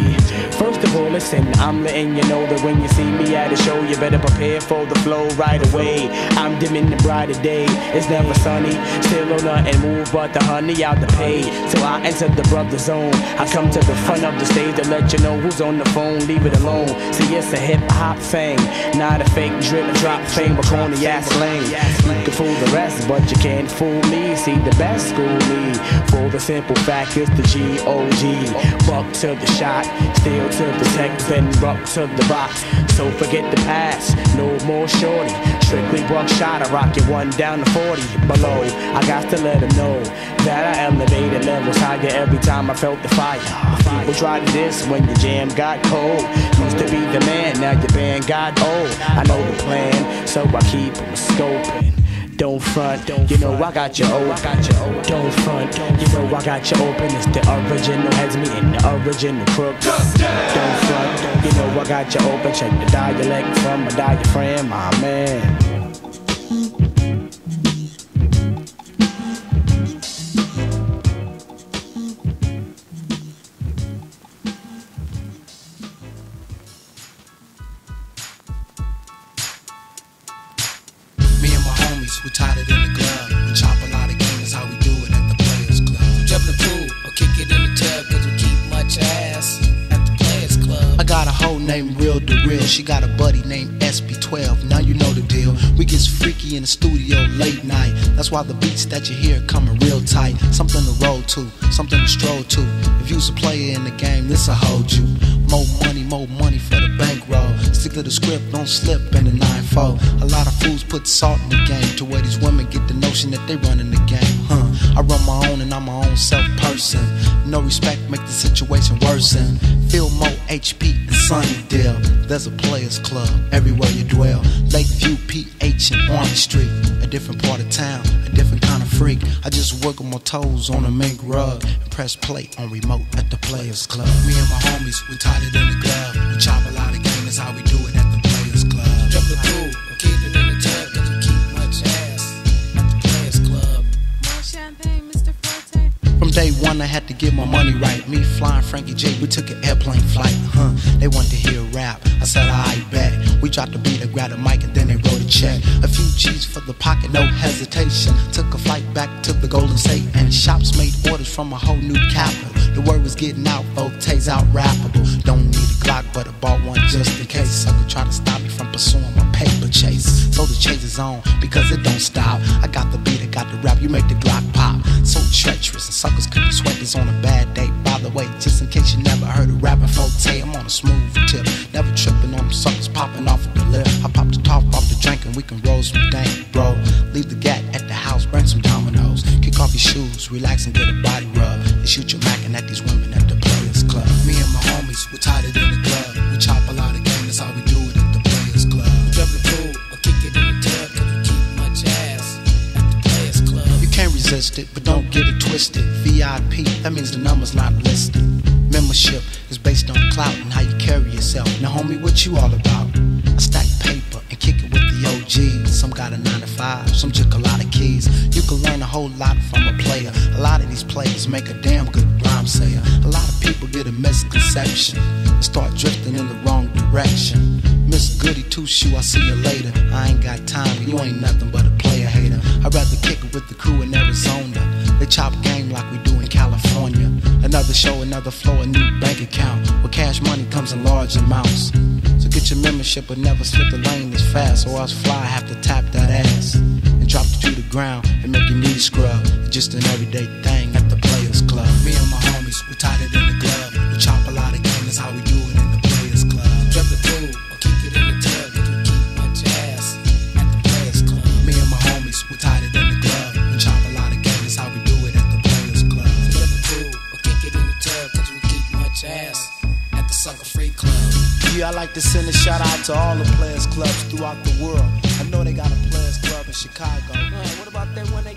First of all, listen, I'm letting you know that when you see me at a show, you better prepare for the flow right away. I'm dimming the brighter day. It's never sunny. Still on nothing move but the honey out the pay. So I enter the brother zone. I come to the front of the stage to let you know who's on the phone. Leave it alone. See, it's a hip hop thing, not a fake drip drop thing, but corny ass slang. You can fool the rest, but you can't fool me. See, the best school me. For the simple fact, it's the G O G. Buck to the shot, still to protect, then rock to the rock. So forget the past, no more shorty. Strictly buckshot, I rock it one down to 40 below. I got to let them know that I elevated levels higher every time I felt the fire. People tried this when your jam got cold. Used to be the man, now your band got old. I know the plan, so I keep scoping. Don't front, don't you know I got you open. Don't front, you know I got you open. It's the original heads me in the original crooks. Don't front, you know I got you open. Check the dialect from my diaphragm, my man. She got a buddy named SB12. Now you know the deal. We get freaky in the studio late night. That's why the beats that you hear coming real tight. Something to roll to, something to stroll to. If you's a player in the game, this'll hold you. More money, more money for the bankroll. Stick to the script, don't slip in the 9-4. A lot of fools put salt in the game to where these women get the notion that they running the game. Huh? I run my own and I'm my own self person. No respect make the situation worsen. Fillmore HP Sunnydale. There's a players club everywhere you dwell. Lakeview, PH, and Army Street. A different part of town, a different kind of freak. I just wiggle my toes on a mink rug and press play on remote at the players club. Me and my homies, we tied it in the glove. We chop day one, I had to get my money right. Me flying Frankie J, we took an airplane flight. Huh? They wanted to hear rap. I said, I bet. We dropped the beat, I grabbed the mic, and then they wrote a check. A few G's for the pocket, no hesitation. Took a flight back to the Golden State, and shops made orders from a whole new capital. The word was getting out, Vote's out rappable. Don't but I bought one just in case. Sucker try to stop me from pursuing my paper chase. So the chase is on because it don't stop. I got the beat, I got the rap, you make the Glock pop. So treacherous, and suckers couldn't sweat this on a bad day. By the way, just in case you never heard of Rappin' 4-Tay, I'm on a smooth tip. Never tripping on them suckers popping off of the lip. I pop the top off the drink and we can roll some dank, bro. Leave the gat at the house, bring some dominoes. Kick off your shoes, relax and get a body rub. And shoot your mackin' at these women at the Players Club. Me and my homies, we're tighter than the club. We chop a lot of game, that's how we do it at the Players Club. Jump the pool or kick it in the tub, cause keep much ass at the Players Club. You can't resist it, but don't get it twisted. VIP, that means the number's not listed. Membership is based on clout and how you carry yourself. Now, homie, what you all about? I stack OGs. Some got a 9 to 5, some took a lot of keys. You can learn a whole lot from a player. A lot of these players make a damn good rhyme sayer. A lot of people get a misconception and start drifting in the wrong direction. Miss Goody Two Shoe, I'll see you later. I ain't got time, you ain't nothing but a player hater. I'd rather kick it with the crew in Arizona. They chop game like we do in California. Another show, another flow, a new bank account. Where cash money comes in large amounts. Get your membership, but never slip the lane as fast. Or else fly, have to tap that ass. And drop it to the ground and make your knees scrub. Just an everyday thing at the Players Club. Me and my homies, we tied it like to send a shout out to all the Players Clubs throughout the world. I know they got a Players Club in Chicago. Man, what about that one they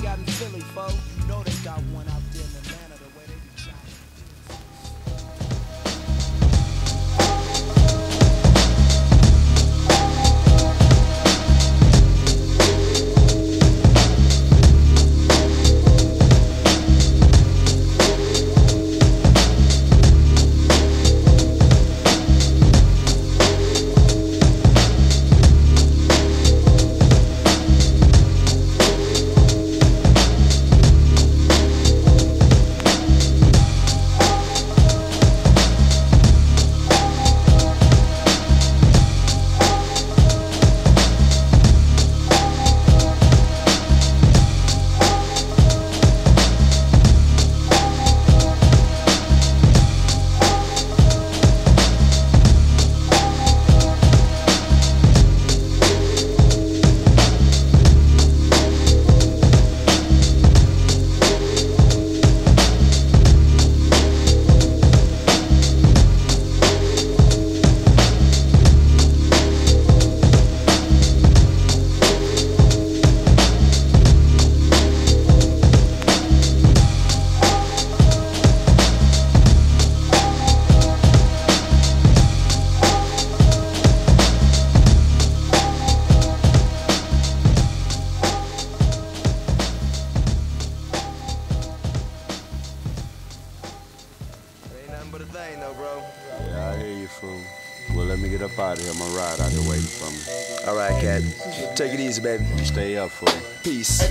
baby. You stay up, fool. Peace.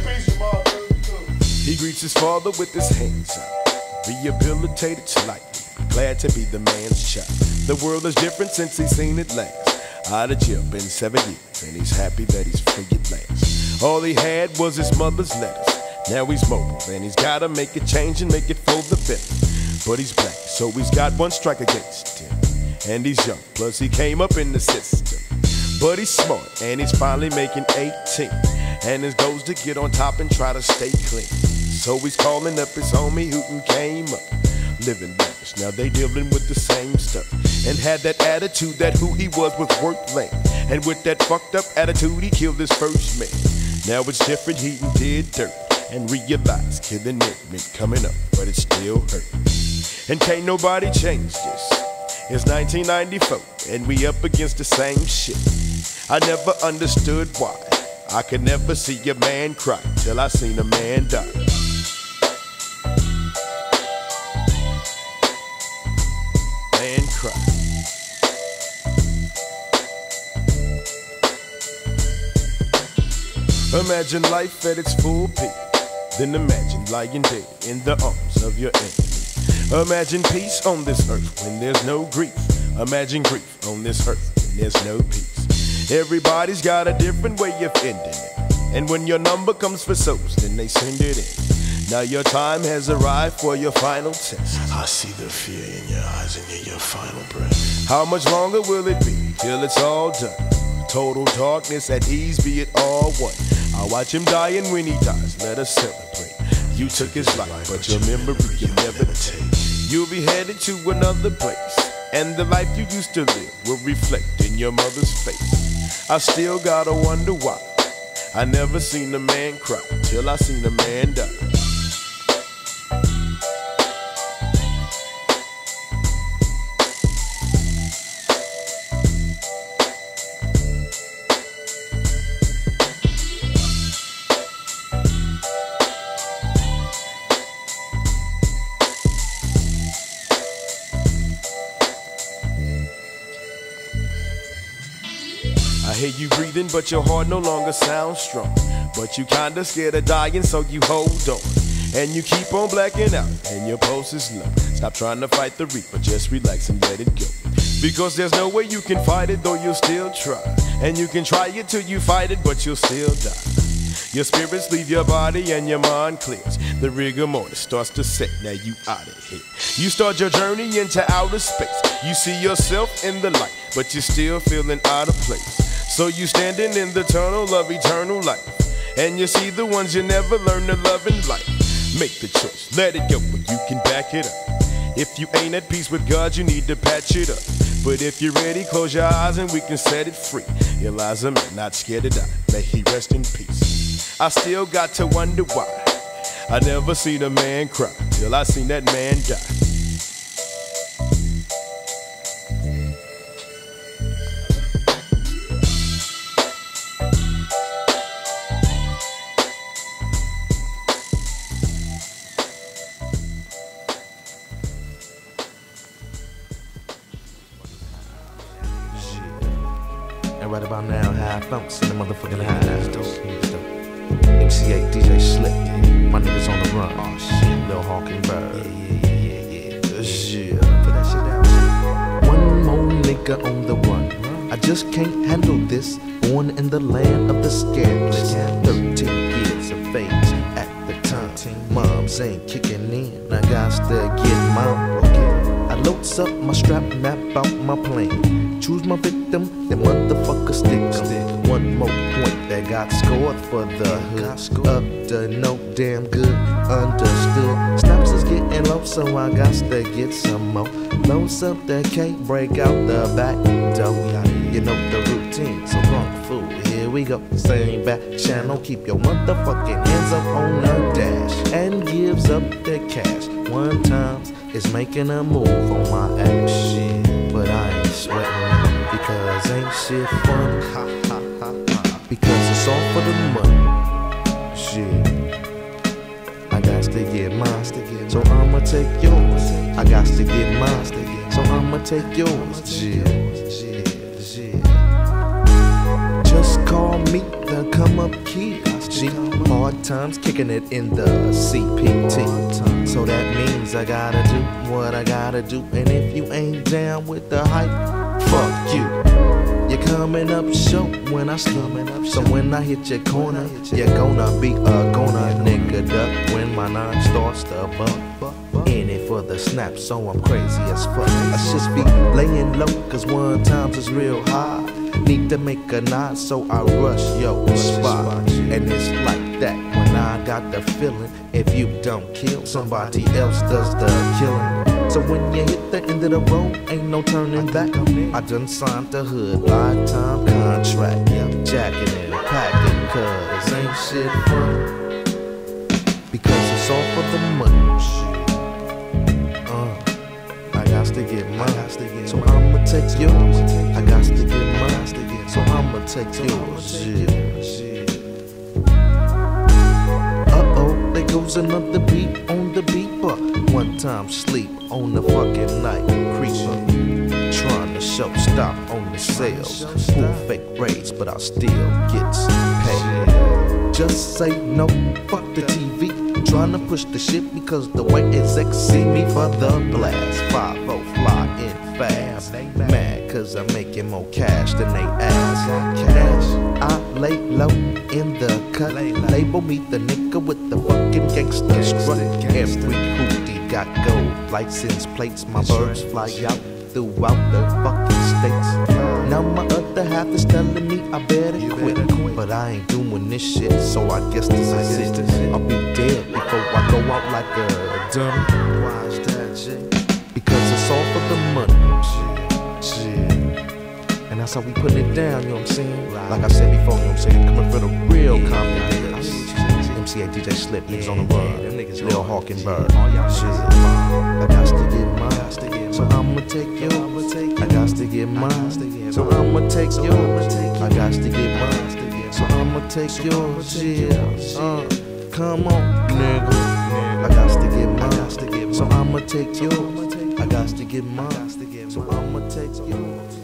He greets his father with his hands up, rehabilitated slightly. Glad to be the man's child. The world is different since he's seen it last. Out of jail, been seven years, and he's happy that he's free at last. All he had was his mother's letters. Now he's mobile, and he's gotta make a change and make it for the better. But he's black, so he's got one strike against him. And he's young, plus he came up in the system. But he's smart, and he's finally making 18. And his goal's to get on top and try to stay clean. So he's calling up his homie who done came up. Living lavish, now they dealing with the same stuff. And had that attitude that who he was was worth lame. And with that fucked up attitude, he killed his first man. Now it's different, he did dirt. And realized killing it meant coming up, but it still hurt. And can't nobody change this. It's 1994, and we up against the same shit. I never understood why. I could never see a man cry till I seen a man die. Man cry. Imagine life at its full peak. Then imagine lying dead in the arms of your enemy. Imagine peace on this earth when there's no grief. Imagine grief on this earth when there's no peace. Everybody's got a different way of ending it. And when your number comes for souls, then they send it in. Now your time has arrived for your final test. I see the fear in your eyes and hear your final breath. How much longer will it be till it's all done? Total darkness at ease, be it all one. I watch him die, and when he dies, let us celebrate. You took his life, but your memory you'll never take. You'll be headed to another place, and the life you used to live will reflect in your mother's face. I still gotta wonder why. I never seen a man cry till I seen a man die. But your heart no longer sounds strong. But you kinda scared of dying, so you hold on. And you keep on blacking out, and your pulse is low. Stop trying to fight the reaper, just relax and let it go. Because there's no way you can fight it, though you'll still try. And you can try it till you fight it, but you'll still die. Your spirits leave your body and your mind clears. The rigor mortis starts to set, now you out of here. You start your journey into outer space. You see yourself in the light, but you're still feeling out of place. So you standing in the tunnel of eternal life. And you see the ones you never learn to love in life. Make the choice, let it go, but you can back it up. If you ain't at peace with God, you need to patch it up. But if you're ready, close your eyes and we can set it free. Eliza man, not scared to die. May he rest in peace. I still got to wonder why. I never seen a man cry till I seen that man die. Break out the back door. You know the routine, so punk fool. Here we go, same back channel. Keep your motherfucking hands up on the dash and gives up the cash. One times is making a move on my ass shit, but I ain't sweating because ain't shit fun. Ha ha ha ha. Because it's all for the money. Shit. I got to get mine, so I'ma take yours. Take yours. Yeah. Just call me the come up kid. G. Hard times kicking it in the CPT. So that means I gotta do what I gotta do. And if you ain't down with the hype, fuck you. You're coming up short when I slum So when I hit your corner, you're gonna be a gonna nigga duck when my nine starts to bump. For the snap, so I'm crazy as fuck. I should be laying low, cause one times is real high. Need to make a nod, so I rush yo spot. And it's like that when I got the feeling. If you don't kill, somebody else does the killing. So when you hit the end of the road, ain't no turning back. I done signed the hood lifetime contract. Jacking and packing, cause ain't shit fun. Because it's all for the money. To get mine. So I'ma take yours. I got to get mine. So I'ma take yours. Yeah. Uh oh, there goes another beat on the beeper. One time sleep on the fucking night creeper. Trying to show stop on the sales. Pull fake rates, but I still gets paid. Just say no, fuck the TV. Trying to push the shit because the white execs see me for the blast. 5 making more cash than they ask. Cash, I lay low in the cut. Label me the nigga with the fucking gangster strut. Every hoopty got gold license plates. My birds fly out throughout the fucking states. Now my other half is telling me I better quit. But I ain't doing this shit, so I guess this is it. I'll be dead before I go out like a dummy. Why is that, Jay? Because it's all for the money. And that's how we put it down, you know what I'm saying? Like I said before, you know what I'm saying? Coming for the real Compton niggas. MC Eiht DJ Slip, niggas on the run. Lil Hawking Bird. Shit. I got to get mine. So I'ma take yours. I got to get mine. So I'ma take yours. I got to get mine. So I'ma take yours. Yeah. Uh, come on, nigga. I got to get mine. So I'ma take yours. I got to get mine. So I'ma take yours.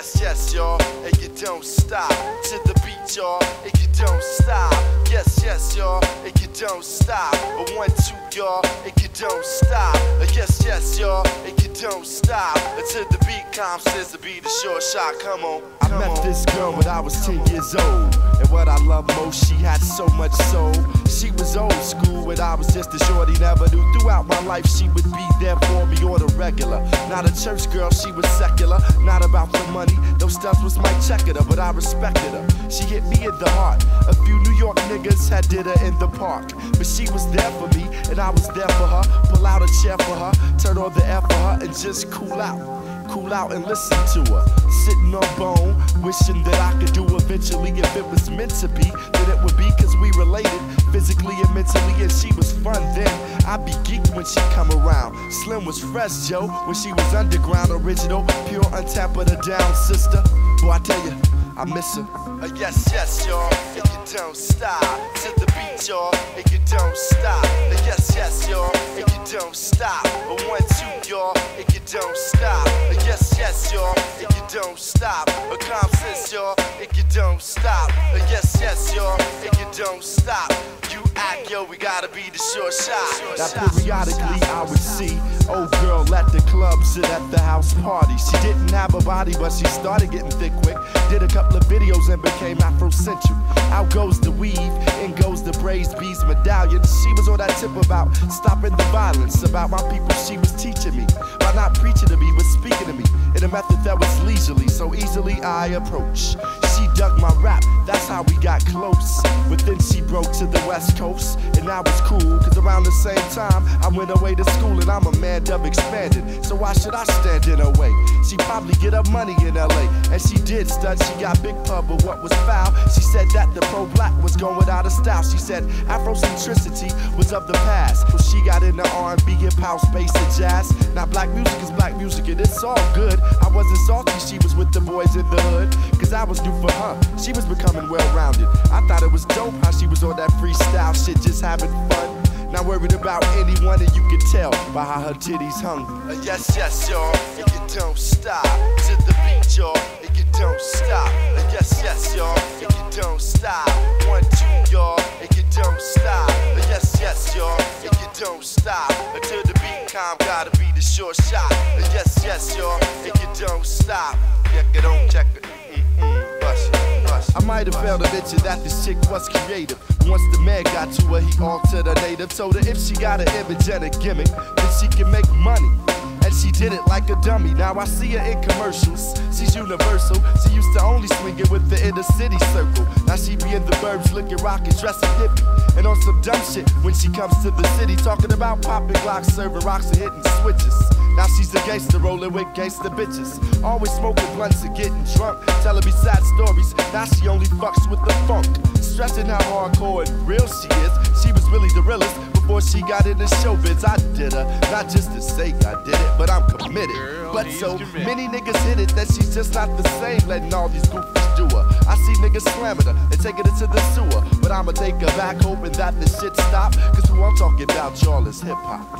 Yes, yes, y'all, and you don't stop. To the beat, y'all, and you don't stop. Yes, yes, y'all, and you don't stop. A one, two, y'all, and you don't stop. Uh, yes, yes, y'all, and you don't stop. Until the beat comes, says to be the short shot. Come on. I met this girl when I was 10 years old. And what I love most, she had so much soul. She was old school when I was just a shorty, never knew. Throughout my life, she would be there for me or the regular. Not a church girl, she was secular. Not about the money, those stuff was my checker, but I respected her. She hit me in the heart. A few New York niggas had did her in the park. But she was there for me, and I was there for her. Pull out a chair for her, turn on the air for her, and just cool out cool out and listen to her. Sitting on bone, wishing that I could do eventually. If it was meant to be, that it would be cause we related physically and mentally. And she was fun then. I'd be geeked when she come around. Slim was fresh, Joe, when she was underground, original, pure, untapped, but a down sister. Boy, I tell you, I miss her. Uh, yes, yes, y'all, and you don't stop. To the beat, y'all, and you don't stop. Uh, yes, yes, y'all, and you don't stop. A one, two, y'all, and you don't stop. Uh, yes, yes, y'all, and you don't stop. A sense, y'all, and you don't stop. Uh, yes, yes, y'all, and you don't stop. You act, yo, we gotta be the short shot. Now periodically I would see old girl at the club, sit at the house party. She didn't have a body, but she started getting thick quick. Did a couple of videos and became Afrocentric. Out goes the weave, in goes the braids, beads, medallion. She was on that tip about stopping the violence, about my people. She was teaching me by not preaching to me, but speaking to me in a method that was leisurely, so easily I approach. She dug my rap, that's how we got close. But then she broke to the west coast, and I was cool, cause around the same time I went away to school, and I'm a man dub expanded. So why should I stand in her way? She probably get her money in LA, and she did stud, she got big pub, but what was foul? She said that the pro black was going out of style. She said Afrocentricity was of the past. She got into R&B, hip house, bass, and jazz. Now black music is black music, and it's all good. I wasn't salty, she was with the boys in the hood, cause I was new for her. She was becoming well rounded. I thought it was dope how she was on that freestyle shit, just having fun. Not worried about anyone, and you can tell by how her titties hung. Uh, yes, yes, y'all, and you don't stop. To the beat, y'all, and you don't stop. Uh, yes, yes, y'all, and you don't stop. One, two, y'all, and you don't stop. Uh, yes, yes, y'all, and you don't stop. Until the beat calm, gotta be the short shot. Uh, yes, yes, y'all, and you don't stop. Check it on, check it. I might have failed to mention that this chick was creative. Once the man got to her, he altered her native. Told her if she got an image and a gimmick, then she can make money. And she did it like a dummy. Now I see her in commercials. She's universal. She used to only swing it with the inner city circle. Now she be in the burbs looking rockin', dressing hippie. And on some dumb shit when she comes to the city. Talking about popping glocks, serving rocks, and hitting switches. Now she's a gangster rolling with gangster bitches. Always smoking blunts and getting drunk. Telling me sad stories. Now she only fucks with the funk. Stressing how hardcore and real she is. She was really the realest before she got into showbiz. I did her, not just to say I did it, but I'm committed. but so many niggas hit it that she's just not the same, letting all these goofies do her. I see niggas slamming her and taking it to the sewer, but I'ma take her back, hoping that the shit stop. Cause who I'm talking about, y'all, is hip hop.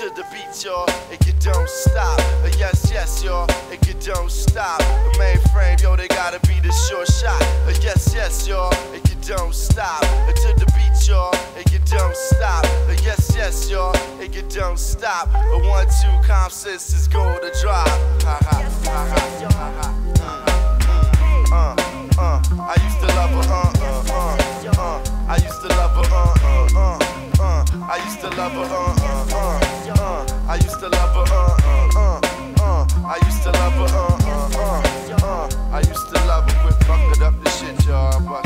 to the beat, y'all, and you don't stop. Uh, yes, yes, y'all, and you don't stop. The mainframe, yo, they gotta be the short shot. Uh, yes, yes, y'all, and don't stop. To the beat, y'all, and you don't stop. Yes, yes, y'all, and you don't stop. Uh, one, two, comp is go to drop. Ha ha, ha ha, ha ha. Mm, uh, uh, I used to love her, uh, uh, uh, uh. I used to love her, uh, uh, uh, uh. I used to love her, uh, uh, uh. Uh, I used to love her, uh, uh, uh, uh. I used to love her, uh, uh, uh. I used to love her, quit fucking up the shit, y'all.